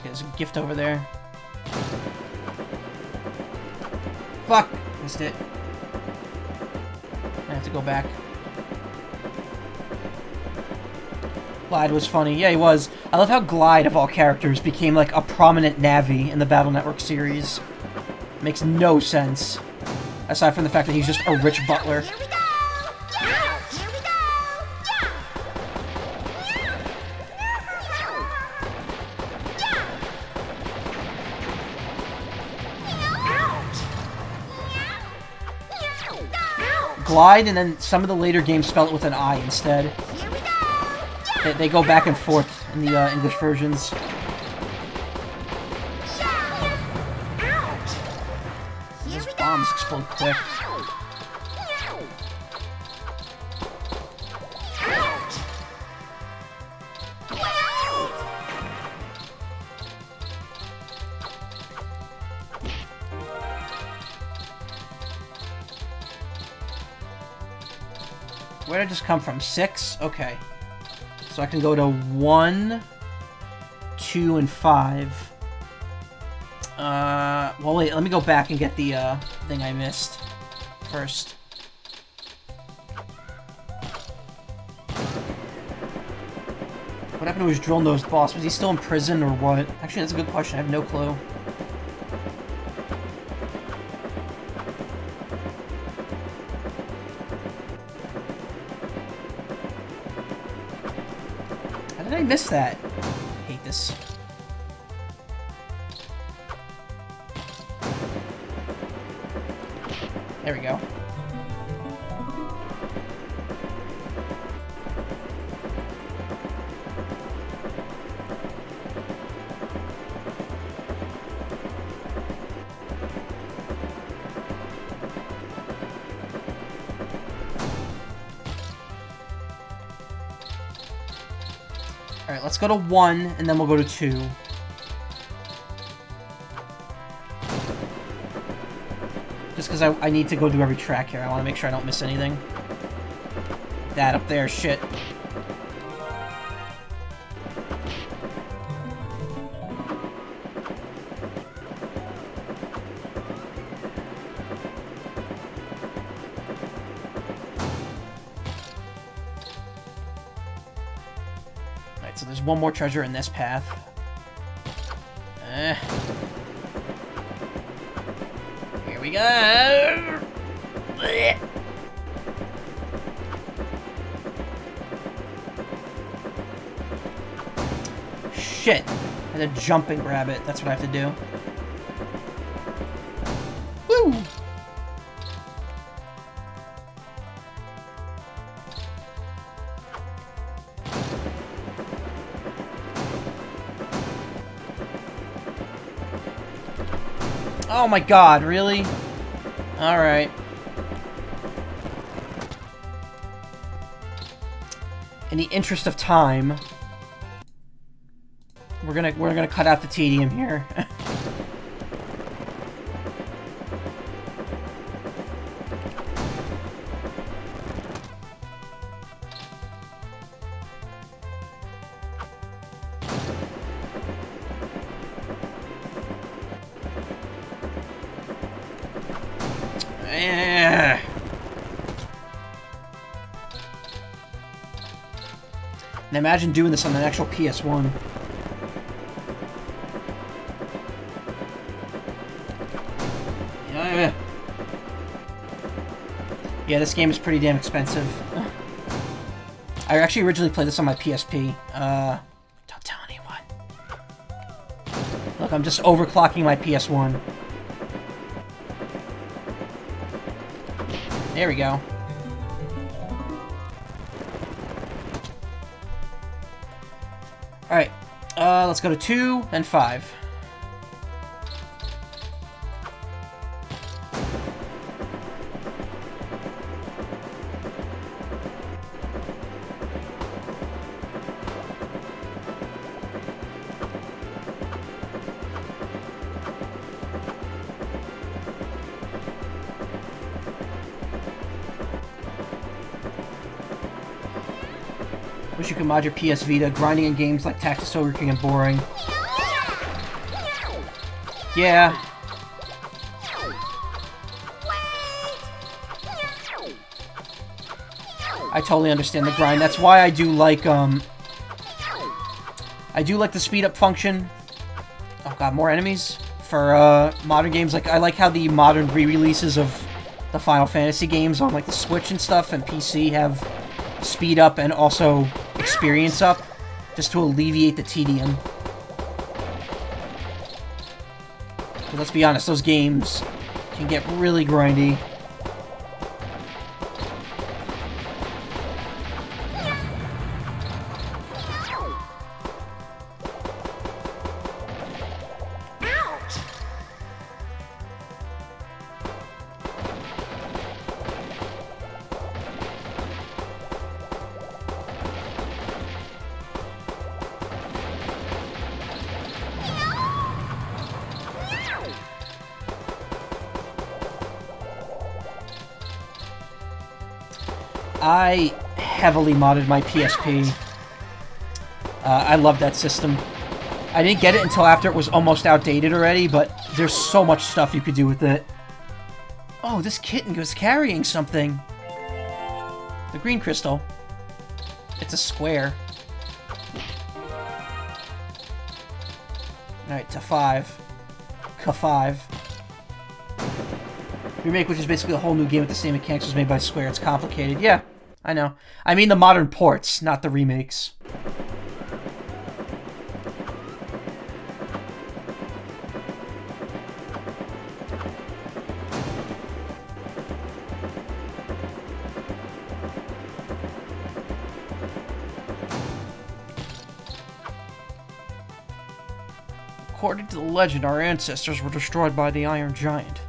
There's a gift over there. Fuck! Missed it. I have to go back. Glide was funny. Yeah, he was. I love how Glide, of all characters, became like a prominent Navi in the Battle Network series. Makes no sense. Aside from the fact that he's just a rich butler. Glide, and then some of the later games spell it with an I instead. They, they go back and forth in the uh, English versions. Those bombs explode quick. Where did I just come from? Six? Okay. So I can go to one, two, and five. Uh, well, wait, let me go back and get the uh, thing I missed first. What happened to his drill nose boss? Was he still in prison or what? Actually, that's a good question. I have no clue. I miss that? hate this. There we go. Let's go to one, and then we'll go to two. Just because I, I need to go do every track here. I want to make sure I don't miss anything. That up there, shit. One more treasure in this path. Eh. Here we go! Blech. Shit! I had to jump and grab it. That's what I have to do. Oh my god, really? Alright. In the interest of time, we're gonna we're gonna cut out the tedium here. [LAUGHS] imagine doing this on an actual PS1. Yeah, yeah, this game is pretty damn expensive. [LAUGHS] I actually originally played this on my PSP. Uh, don't tell anyone. Look, I'm just overclocking my PS1. There we go. Uh, let's go to 2 and 5. Your PS Vita. Grinding in games like Tactics Ogre can get boring. Yeah. I totally understand the grind. That's why I do like, um... I do like the speed up function. Oh god, more enemies? For, uh, modern games. Like, I like how the modern re-releases of the Final Fantasy games on, like, the Switch and stuff and PC have speed up and also experience up. Just to alleviate the tedium. But let's be honest, those games can get really grindy. Heavily modded my PSP. Uh, I love that system. I didn't get it until after it was almost outdated already, but there's so much stuff you could do with it. Oh, this kitten was carrying something. The green crystal. It's a square. Alright, to five. K5. Remake, which is basically a whole new game with the same mechanics, was made by Square. It's complicated. Yeah, I know. I mean the modern ports, not the remakes. According to the legend, our ancestors were destroyed by the Iron Giant.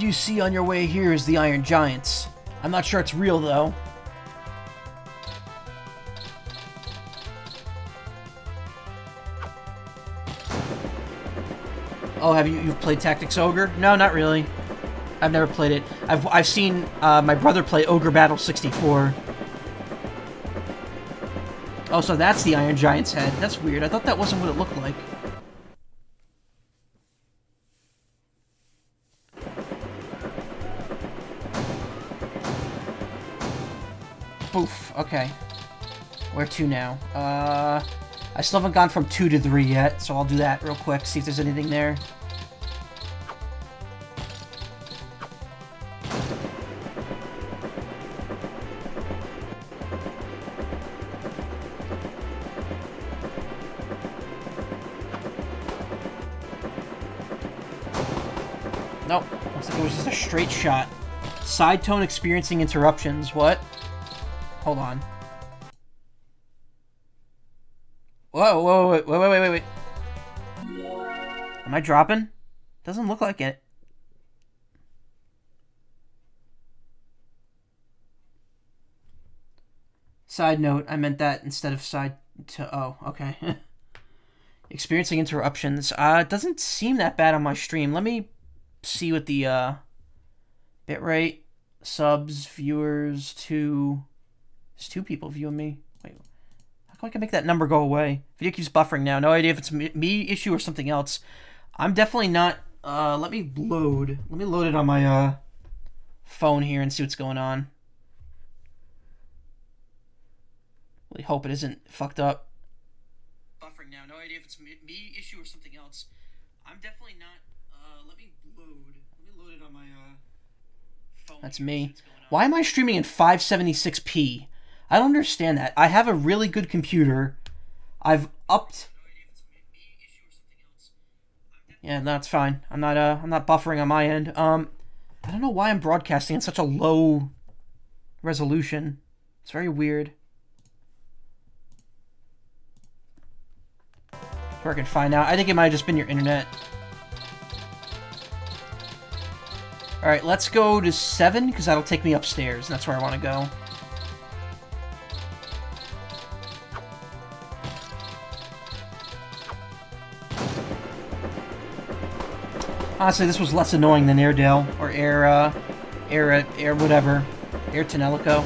You see on your way here is the Iron Giant's. I'm not sure it's real, though. Oh, have you you've played Tactics Ogre? No, not really. I've never played it. I've I've seen uh, my brother play Ogre Battle 64. Oh, so that's the Iron Giant's head. That's weird. I thought that wasn't what it looked like. Okay. Where to now? Uh, I still haven't gone from 2 to 3 yet, so I'll do that real quick, see if there's anything there. Nope. Looks like it was just a straight shot. Side tone experiencing interruptions. What? Hold on. Whoa, whoa, wait, wait, wait, wait, wait. Am I dropping? Doesn't look like it. Side note, I meant that instead of side to... Oh, okay. [LAUGHS] Experiencing interruptions. Uh, doesn't seem that bad on my stream. Let me see what the, uh... Bitrate, subs, viewers, two... There's two people viewing me. Wait, how come I can make that number go away? Video keeps buffering now. No idea if it's me, me issue or something else. I'm definitely not... Uh, let me load. Let me load it on my, uh... phone here and see what's going on. Really hope it isn't fucked up. Buffering now. No idea if it's me, me issue or something else. I'm definitely not. Uh, let me load. Let me load it on my uh. Phone That's me. Why am I streaming in 576p? I don't understand that. I have a really good computer. I've upped. Yeah, that's fine. I'm not uh I'm not buffering on my end. Um I don't know why I'm broadcasting at such a low resolution. It's very weird. Where I can find out. I think it might have just been your internet. Alright, let's go to 7, because that'll take me upstairs. That's where I want to go. Honestly, this was less annoying than Airedale or Air, uh, Air, Air whatever, Ar tonelico.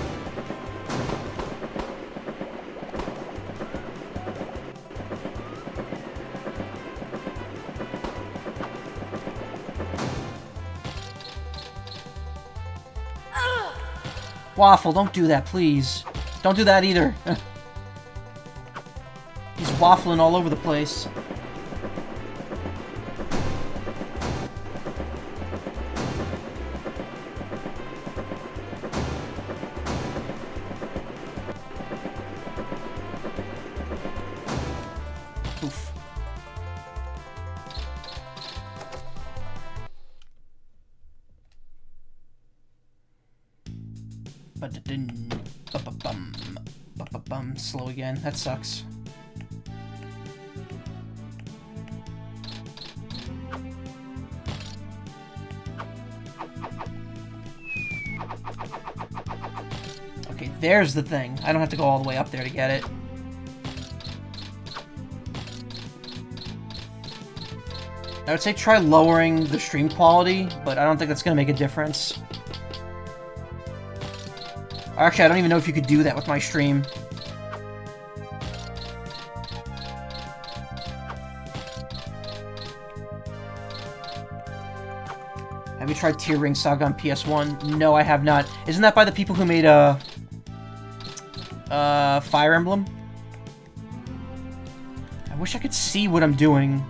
Waffle, don't do that, please. Don't do that either. [LAUGHS] He's waffling all over the place. Again. That sucks. Okay, there's the thing. I don't have to go all the way up there to get it. I would say try lowering the stream quality, but I don't think that's going to make a difference. Actually, I don't even know if you could do that with my stream. Tried Tear Ring Saga on PS1? No, I have not. Isn't that by the people who made a uh, uh, Fire Emblem? I wish I could see what I'm doing.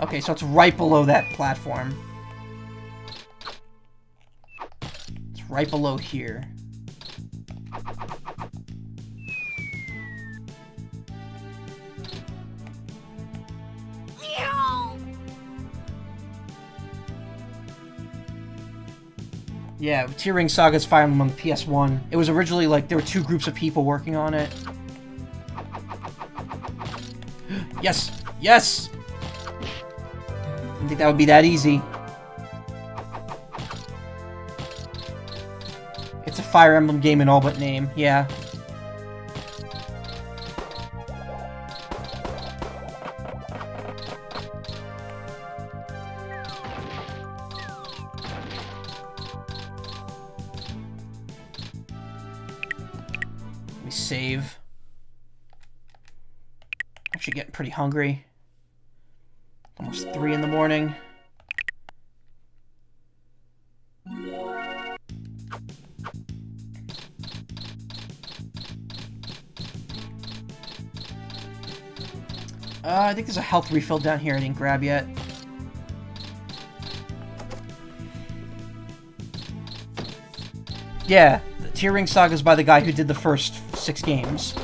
Okay, so it's right below that platform. It's right below here. Yeah, Tear Ring Saga's Fire Emblem on the PS1. It was originally like there were two groups of people working on it. [GASPS] yes! Yes! I didn't think that would be that easy. It's a Fire Emblem game in all but name, yeah. Pretty hungry. Almost 3 in the morning. Uh, I think there's a health refill down here I didn't grab yet. Yeah, the Tear Ring Saga is by the guy who did the first six games.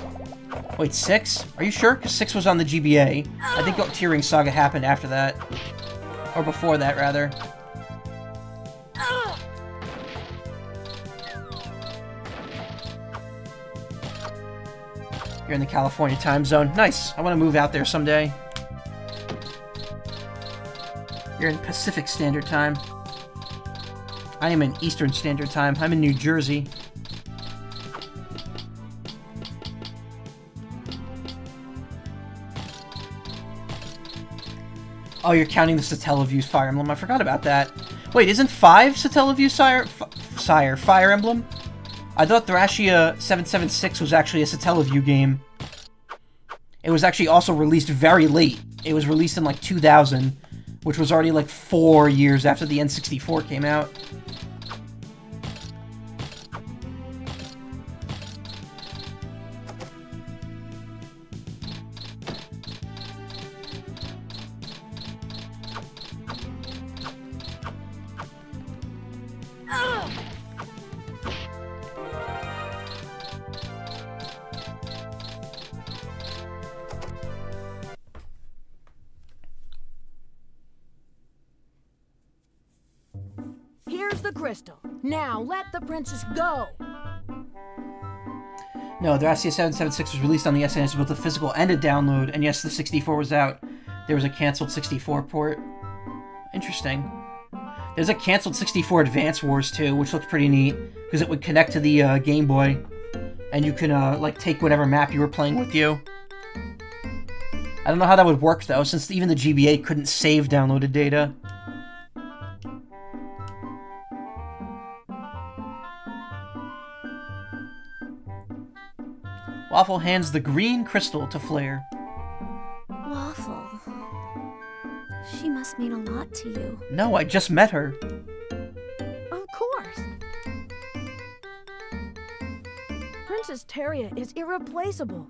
Wait, six? Are you sure? Because six was on the GBA. I think Tear Ring Saga happened after that. Or before that, rather. You're in the California time zone. Nice. I want to move out there someday. You're in Pacific Standard Time. I am in Eastern Standard Time. I'm in New Jersey. Oh, you're counting the Satellaviews Fire Emblem. I forgot about that. Wait, isn't 5 Satellaview's Sire, Sire Fire Emblem? I thought Thracia 776 was actually a Satellaview game. It was actually also released very late. It was released in like 2000, which was already like four years after the N64 came out. Princess go. No, the Thracia 776 was released on the SNES with both a physical and a download, and yes, the 64 was out. There was a cancelled 64 port. Interesting. There's a cancelled 64 Advance Wars too, which looked pretty neat, because it would connect to the uh, Game Boy. and you can uh, like take whatever map you were playing with you. I don't know how that would work though, since even the GBA couldn't save downloaded data. Waffle hands the green crystal to Flare. Waffle. She must mean a lot to you. No, I just met her. Of course. Princess Terria is irreplaceable.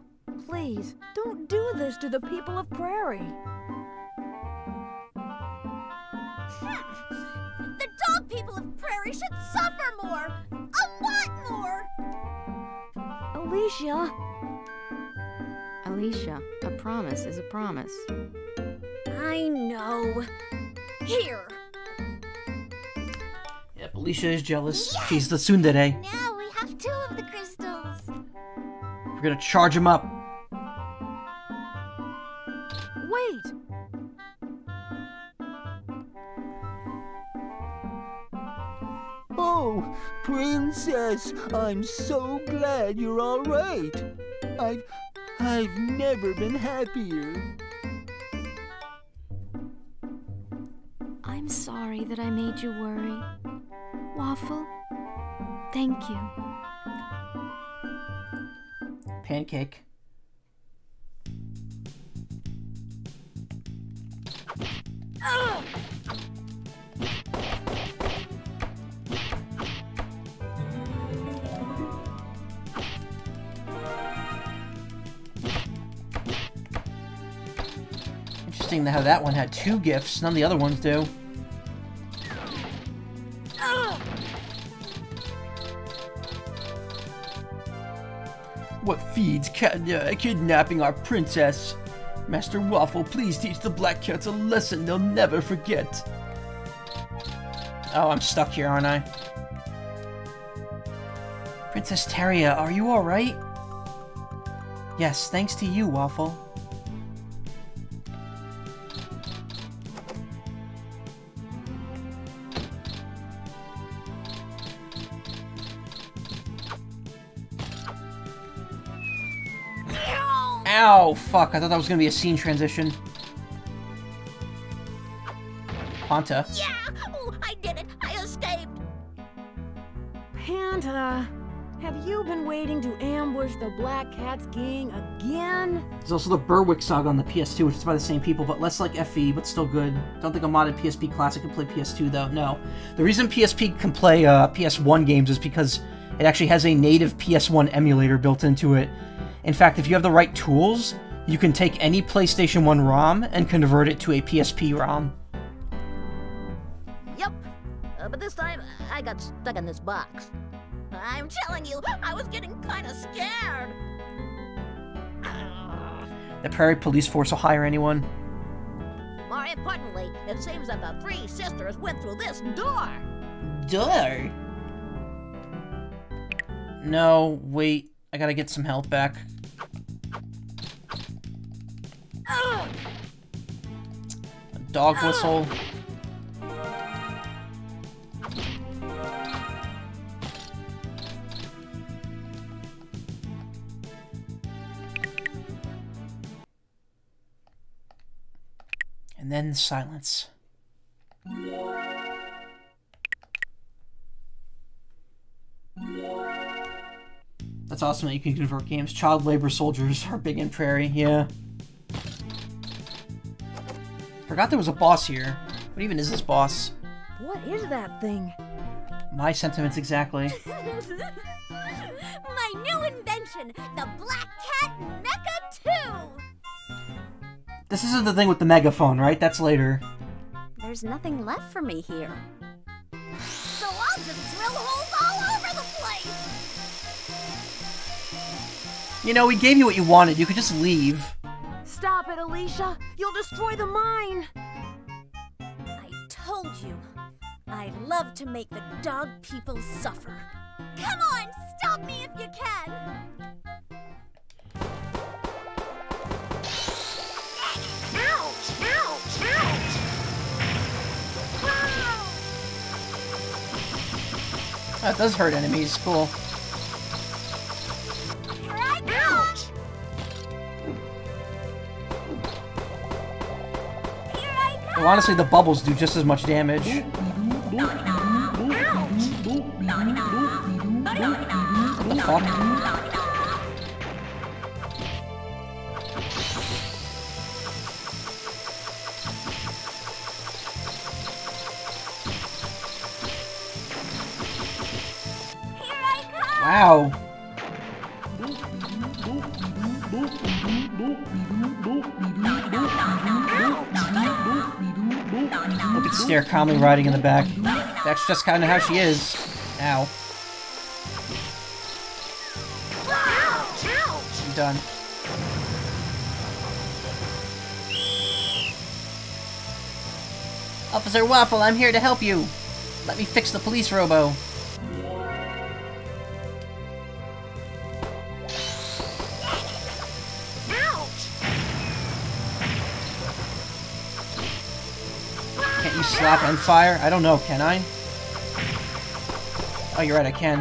Please, don't do this to the people of Prairie. [LAUGHS] The dog people of Prairie should suffer more! A lot more! Alicia, Alicia, a promise is a promise. I know. Here. Yep, Alicia is jealous. She's the tsundere. Now we have two of the crystals. We're gonna charge him up. wait. Oh, Princess, I'm so glad you're all right. I've, I've never been happier. I'm sorry that I made you worry. Waffle, thank you. Pancake. Interesting how that one had two gifts, none of the other ones do. What feeds uh, kidnapping our princess? Master Waffle, please teach the Black Cats a lesson they'll never forget. Oh, I'm stuck here, aren't I? Princess Terria, are you alright? Yes, thanks to you, Waffle. Ow! Fuck, I thought that was gonna be a scene transition. Panta. Yeah! Oh, I did it! I escaped! Panta, have you been waiting to ambush the Black Cat's gang again? There's also the Berwick Saga on the PS2, which is by the same people, but less like FE, but still good. Don't think a modded PSP Classic can play PS2, though. No. The reason PSP can play uh, PS1 games is because it actually has a native PS1 emulator built into it. In fact, if you have the right tools, you can take any PlayStation 1 ROM and convert it to a PSP ROM. Yep. Uh, but this time, I got stuck in this box. I'm telling you, I was getting kinda scared. [SIGHS] The Prairie Police Force will hire anyone. More importantly, it seems that the three sisters went through this door. Door? No, wait. I gotta get some health back. A dog whistle. And then silence. That's awesome that you can convert games. Child labor soldiers are big in Prairie, yeah. Forgot there was a boss here. What even is this boss? What is that thing? My sentiments exactly. [LAUGHS] My new invention, the Black Cat Mecha 2! This isn't the thing with the megaphone, right? That's later. There's nothing left for me here. So I'll just drill holes all over the place! You know, we gave you what you wanted. You could just leave. Stop it, Alicia! You'll destroy the mine! I told you, I love to make the dog people suffer. Come on, stop me if you can! Ouch! Ouch! Ouch! That does hurt enemies. Cool. Well, honestly, the bubbles do just as much damage. What the fuck? Wow. Stair calmly riding in the back. That's just kind of how she is. Ow. I'm done. Officer Waffle, I'm here to help you. Let me fix the police robo. Slap and fire? I don't know, can I? Oh, you're right, I can.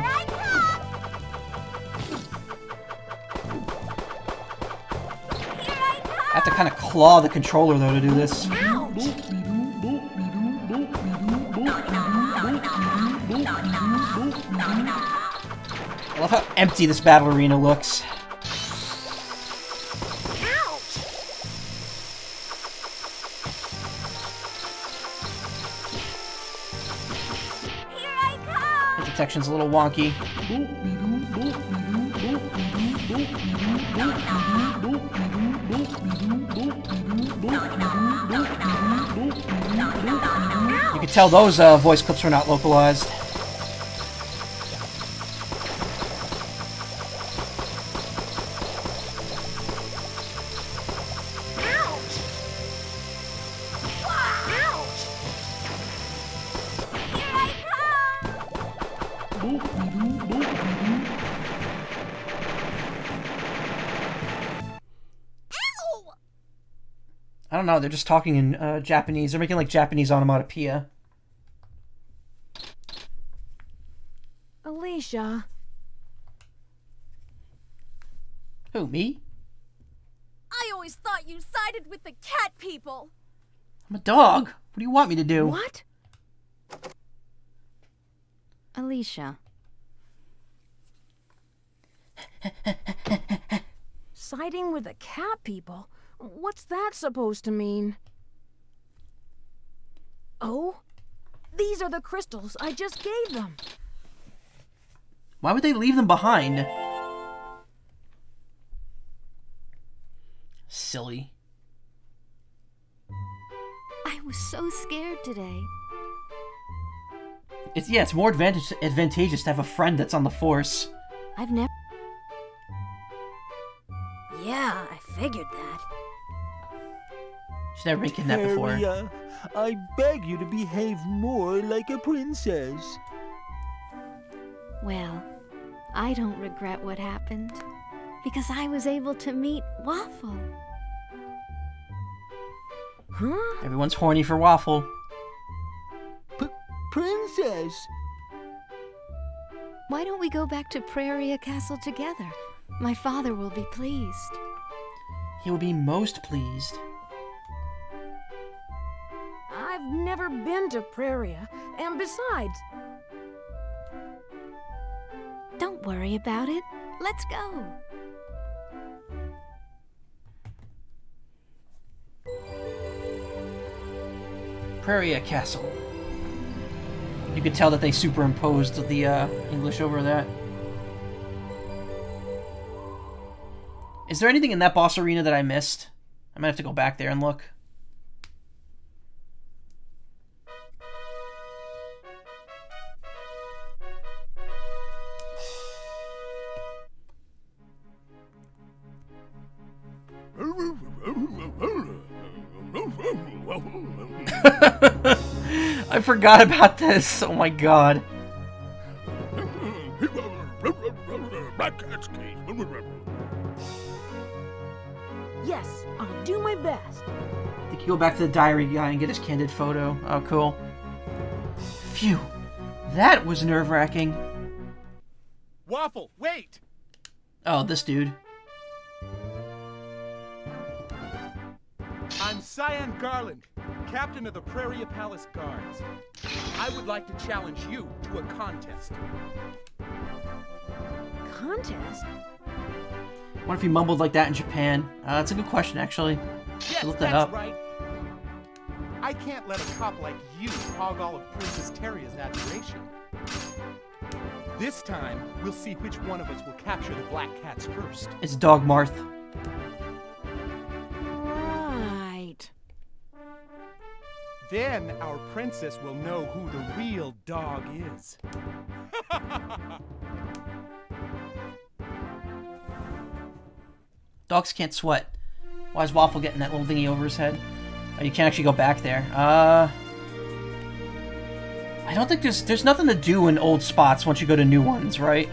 I have to kind of claw the controller, though, to do this. I love how empty this battle arena looks. Detection's a little wonky. You can tell those uh, voice clips were not localized. They're just talking in uh, Japanese. They're making like Japanese onomatopoeia. Alicia, Who, me? I always thought you sided with the cat people. I'm a dog. What do you want me to do? What? Alicia. [LAUGHS] siding with the cat people? What's that supposed to mean? Oh? These are the crystals I just gave them. Why would they leave them behind? Silly. I was so scared today. It's yeah, it's more advantage advantageous to have a friend that's on the force. I've never. Yeah, I figured that. She's never been kidnapped before. Harriet, I beg you to behave more like a princess. Well, I don't regret what happened because I was able to meet Waffle. Huh? Everyone's horny for waffle. Princess! Why don't we go back to Prairie Castle together? My father will be pleased. He will be most pleased. I've never been to Prairie, and besides, Don't worry about it. Let's go. Prairie Castle. You could tell that they superimposed the uh, English over that. Is there anything in that boss arena that I missed? I might have to go back there and look. Forgot about this. Oh my god. yes, I'll do my best. I think you go back to the diary guy and get his candid photo. Oh, cool. Phew. That was nerve wracking. Waffle, wait! Oh, this dude. I'm Cyan Garland, captain of the Prairie Palace Guards. I would like to challenge you to a contest. Contest? What if he mumbled like that in Japan? Uh, that's a good question, actually. Yes, Look that that's up. right. I can't let a cop like you hog all of Princess Terria's admiration. This time, we'll see which one of us will capture the black cats first. It's Dog Then our princess will know who the real dog is. [LAUGHS] Dogs can't sweat. Why is Waffle getting that little thingy over his head? Oh, you can't actually go back there. Uh, I don't think there's there's nothing to do in old spots once you go to new ones, right?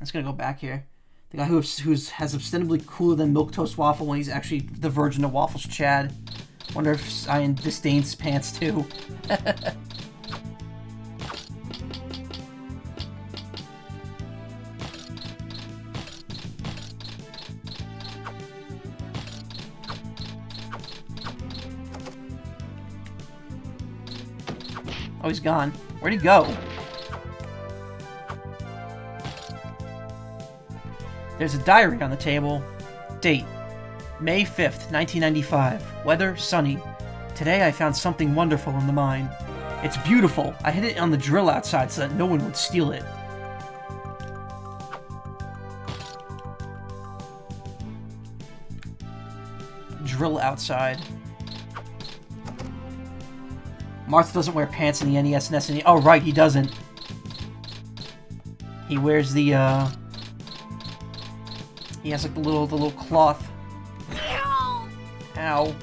Let's gonna go back here. The guy who who's has ostensibly cooler than Milk Toast Waffle when he's actually the virgin of Waffle's Chad. Wonder if Cyan disdains pants too. [LAUGHS] Oh, he's gone. Where'd he go? There's a diary on the table. Date May 5th, 1995. Weather sunny. Today I found something wonderful in the mine. It's beautiful. I hid it on the drill outside so that no one would steal it. Drill outside. Martha doesn't wear pants in the NES and SNES. Oh, right, he doesn't. He wears the, uh... He has, like, the little, the little cloth. Ow.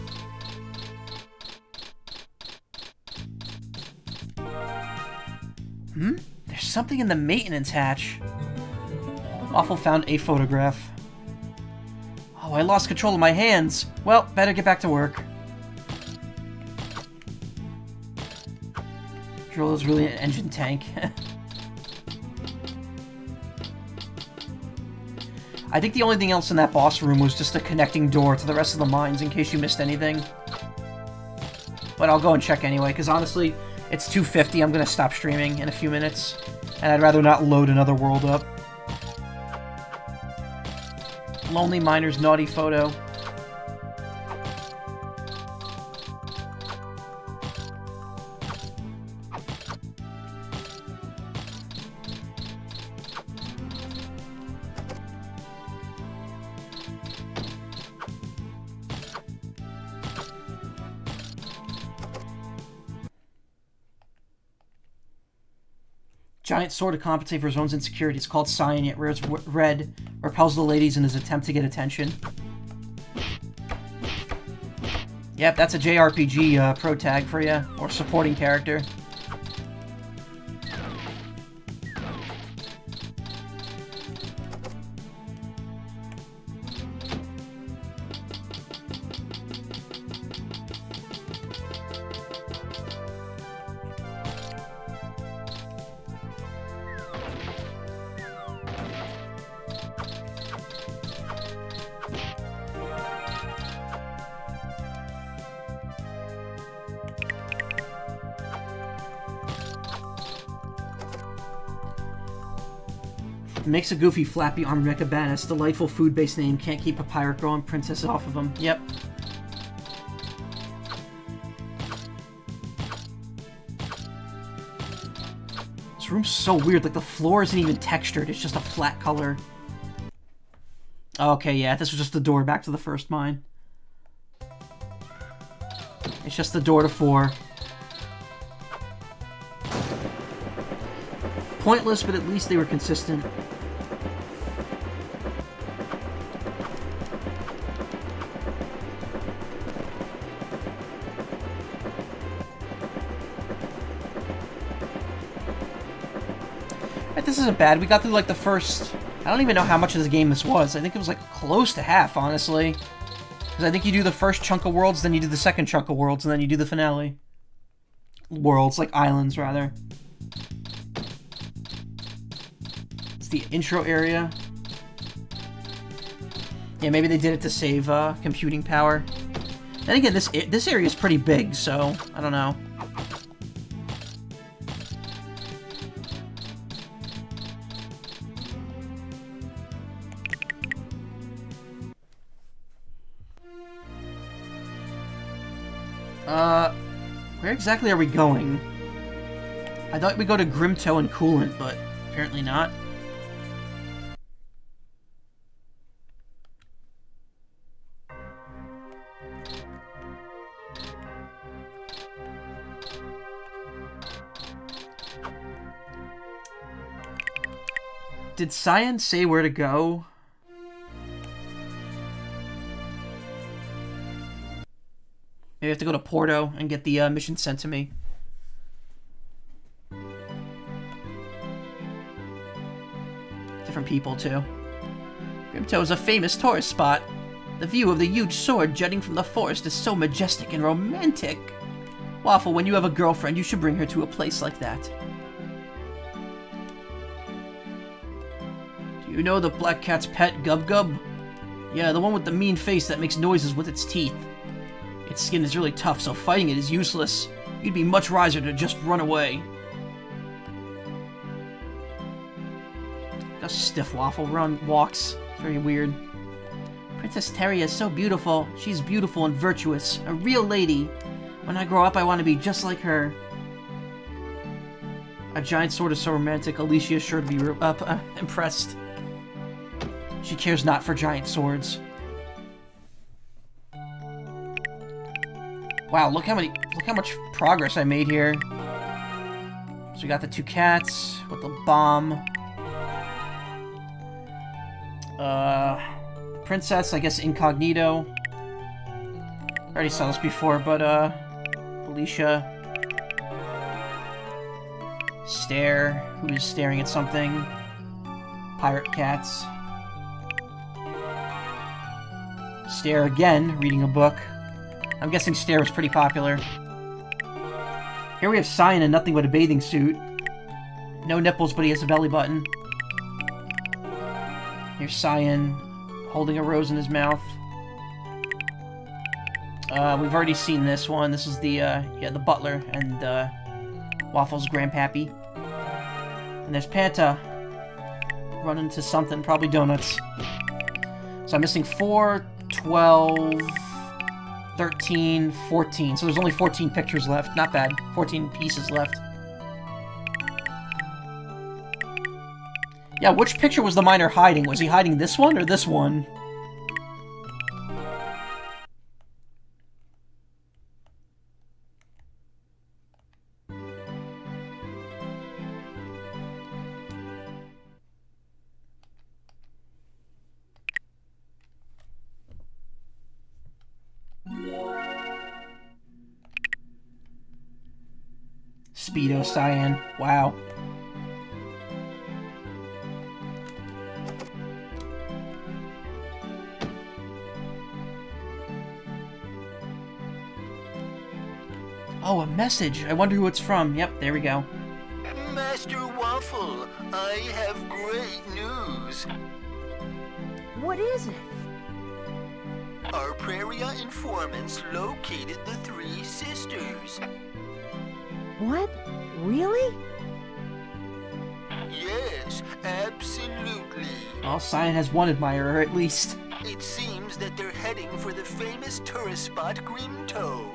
Hmm? There's something in the maintenance hatch. Waffle found a photograph. Oh, I lost control of my hands. Well, better get back to work. Drill is really an engine tank. [LAUGHS] I think the only thing else in that boss room was just a connecting door to the rest of the mines in case you missed anything. But I'll go and check anyway, because honestly, it's 250. I'm going to stop streaming in a few minutes. And I'd rather not load another world up. Lonely Miner's naughty photo. Giant sword to compensate for his own insecurities, called Cyan, yet wears red, repels the ladies in his attempt to get attention. Yep, that's a JRPG uh, pro tag for you, or supporting character. Makes a goofy, flappy armed mecha badass. Delightful food-based name. Can't keep a pirate girl and princess off of him. Yep. This room's so weird. Like, the floor isn't even textured. It's just a flat color. Okay, yeah. This was just the door back to the first mine. It's just the door to four. Pointless, but at least they were consistent. This isn't bad. We got through like the first... I don't even know how much of the game this was. I think it was like close to half, honestly. Because I think you do the first chunk of worlds, then you do the second chunk of worlds, and then you do the finale. Worlds, like islands, rather. It's the intro area. Yeah, maybe they did it to save uh, computing power. Then again, this this area is pretty big, so I don't know. Where exactly are we going? I thought we go to Grimto and Coolant, but apparently not. Did Cyan say where to go? Maybe I have to go to Porto and get the uh, mission sent to me. Different people, too. Grimto is a famous tourist spot. The view of the huge sword jutting from the forest is so majestic and romantic. Waffle, when you have a girlfriend, you should bring her to a place like that. Do you know the black cat's pet, Gub Gub? Yeah, the one with the mean face that makes noises with its teeth. Its skin is really tough, so fighting it is useless. You'd be much wiser to just run away. A stiff waffle run walks. It's very weird. Princess Terria is so beautiful. She's beautiful and virtuous. A real lady. When I grow up, I want to be just like her. A giant sword is so romantic. Alicia is sure to be uh, uh, [LAUGHS] impressed. She cares not for giant swords. Wow, look how many look how much progress I made here. So we got the two cats with the bomb. Uh Princess, I guess incognito. I already saw this before, but uh Alicia. Stare, who's staring at something. Pirate cats. Stare again, reading a book. I'm guessing Stare was pretty popular. Here we have Cyan in nothing but a bathing suit. No nipples, but he has a belly button. Here's Cyan holding a rose in his mouth. Uh, we've already seen this one. This is the, uh, yeah, the butler and, uh, Waffle's grandpappy. And there's Panta running to something, probably donuts. So I'm missing 4, 12, 13, 14. So there's only 14 pictures left. Not bad. 14 pieces left. Yeah, which picture was the miner hiding? Was he hiding this one or this one? Cyan. Wow. Oh, a message. I wonder who it's from. Yep, there we go. Master Waffle, I have great news. What is it? Our Prairie informants located the three sisters. What? Really? Yes, absolutely. Well, Cyan has one admirer, at least. It seems that they're heading for the famous tourist spot Grimto.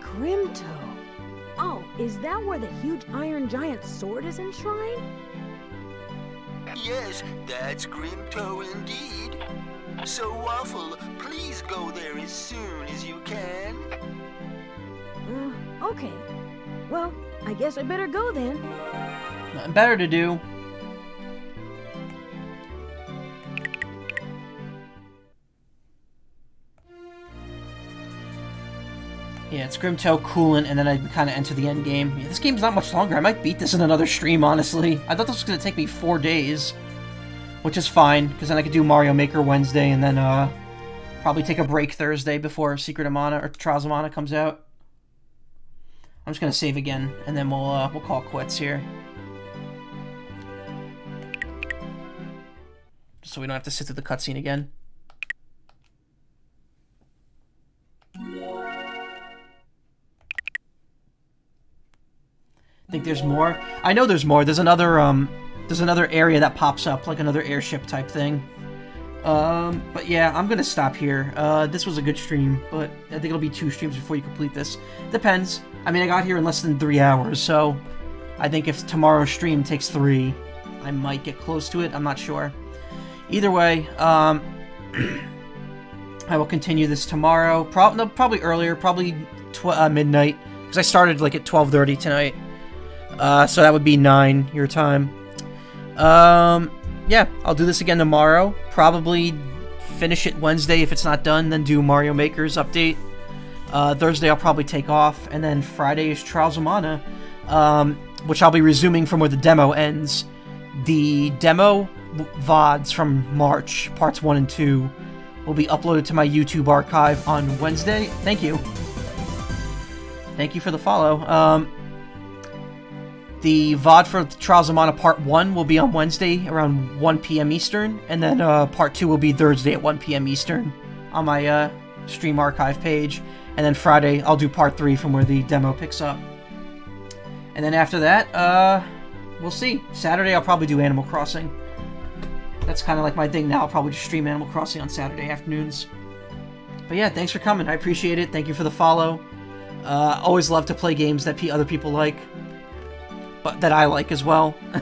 Grimto? Oh, is that where the huge iron giant sword is enshrined? Yes, that's Grimto indeed. So, Waffle, please go there as soon as you can. Uh, okay. Well, I guess I better go then. Nothing better to do. Yeah, it's Grimto, Coolant, and then I kind of enter the end game. Yeah, this game's not much longer. I might beat this in another stream, honestly. I thought this was going to take me four days. Which is fine, because then I could do Mario Maker Wednesday, and then, uh... Probably take a break Thursday before Secret of Mana or Trials of Mana comes out. I'm just gonna save again, and then we'll uh, we'll call quits here. Just so we don't have to sit through the cutscene again. I think there's more. I know there's more. There's another um, there's another area that pops up, like another airship type thing. Um, but yeah, I'm gonna stop here. Uh, this was a good stream, but I think it'll be two streams before you complete this. Depends. I mean, I got here in less than three hours, so I think if tomorrow's stream takes three, I might get close to it. I'm not sure. Either way, um, [CLEARS THROAT] I will continue this tomorrow. Pro no, probably earlier, probably uh, midnight, because I started like at 12:30 tonight. Uh, so that would be nine your time. Um, yeah, I'll do this again tomorrow. Probably finish it Wednesday if it's not done, then do Mario Maker's update. Uh, Thursday I'll probably take off, and then Friday is Trials of Mana, um, which I'll be resuming from where the demo ends. The demo VODs from March, parts 1 and 2, will be uploaded to my YouTube archive on Wednesday. Thank you. Thank you for the follow. Um, the VOD for Trials of Mana Part 1 will be on Wednesday around 1 p.m. Eastern, and then uh, Part 2 will be Thursday at 1 p.m. Eastern on my uh, stream archive page. And then Friday, I'll do Part 3 from where the demo picks up. And then after that, uh, we'll see. Saturday, I'll probably do Animal Crossing. That's kind of like my thing now. I'll probably just stream Animal Crossing on Saturday afternoons. But yeah, thanks for coming. I appreciate it. Thank you for the follow. Uh, always love to play games that other people like but that I like as well. [LAUGHS]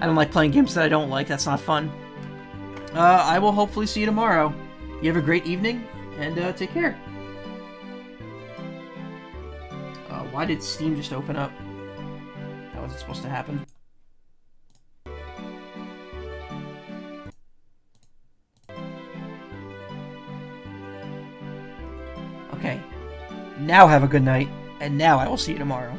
I don't like playing games that I don't like. That's not fun. Uh, I will hopefully see you tomorrow. You have a great evening, and uh, take care. Uh, why did Steam just open up? That wasn't supposed to happen. Okay. Now have a good night, and now I will see you tomorrow.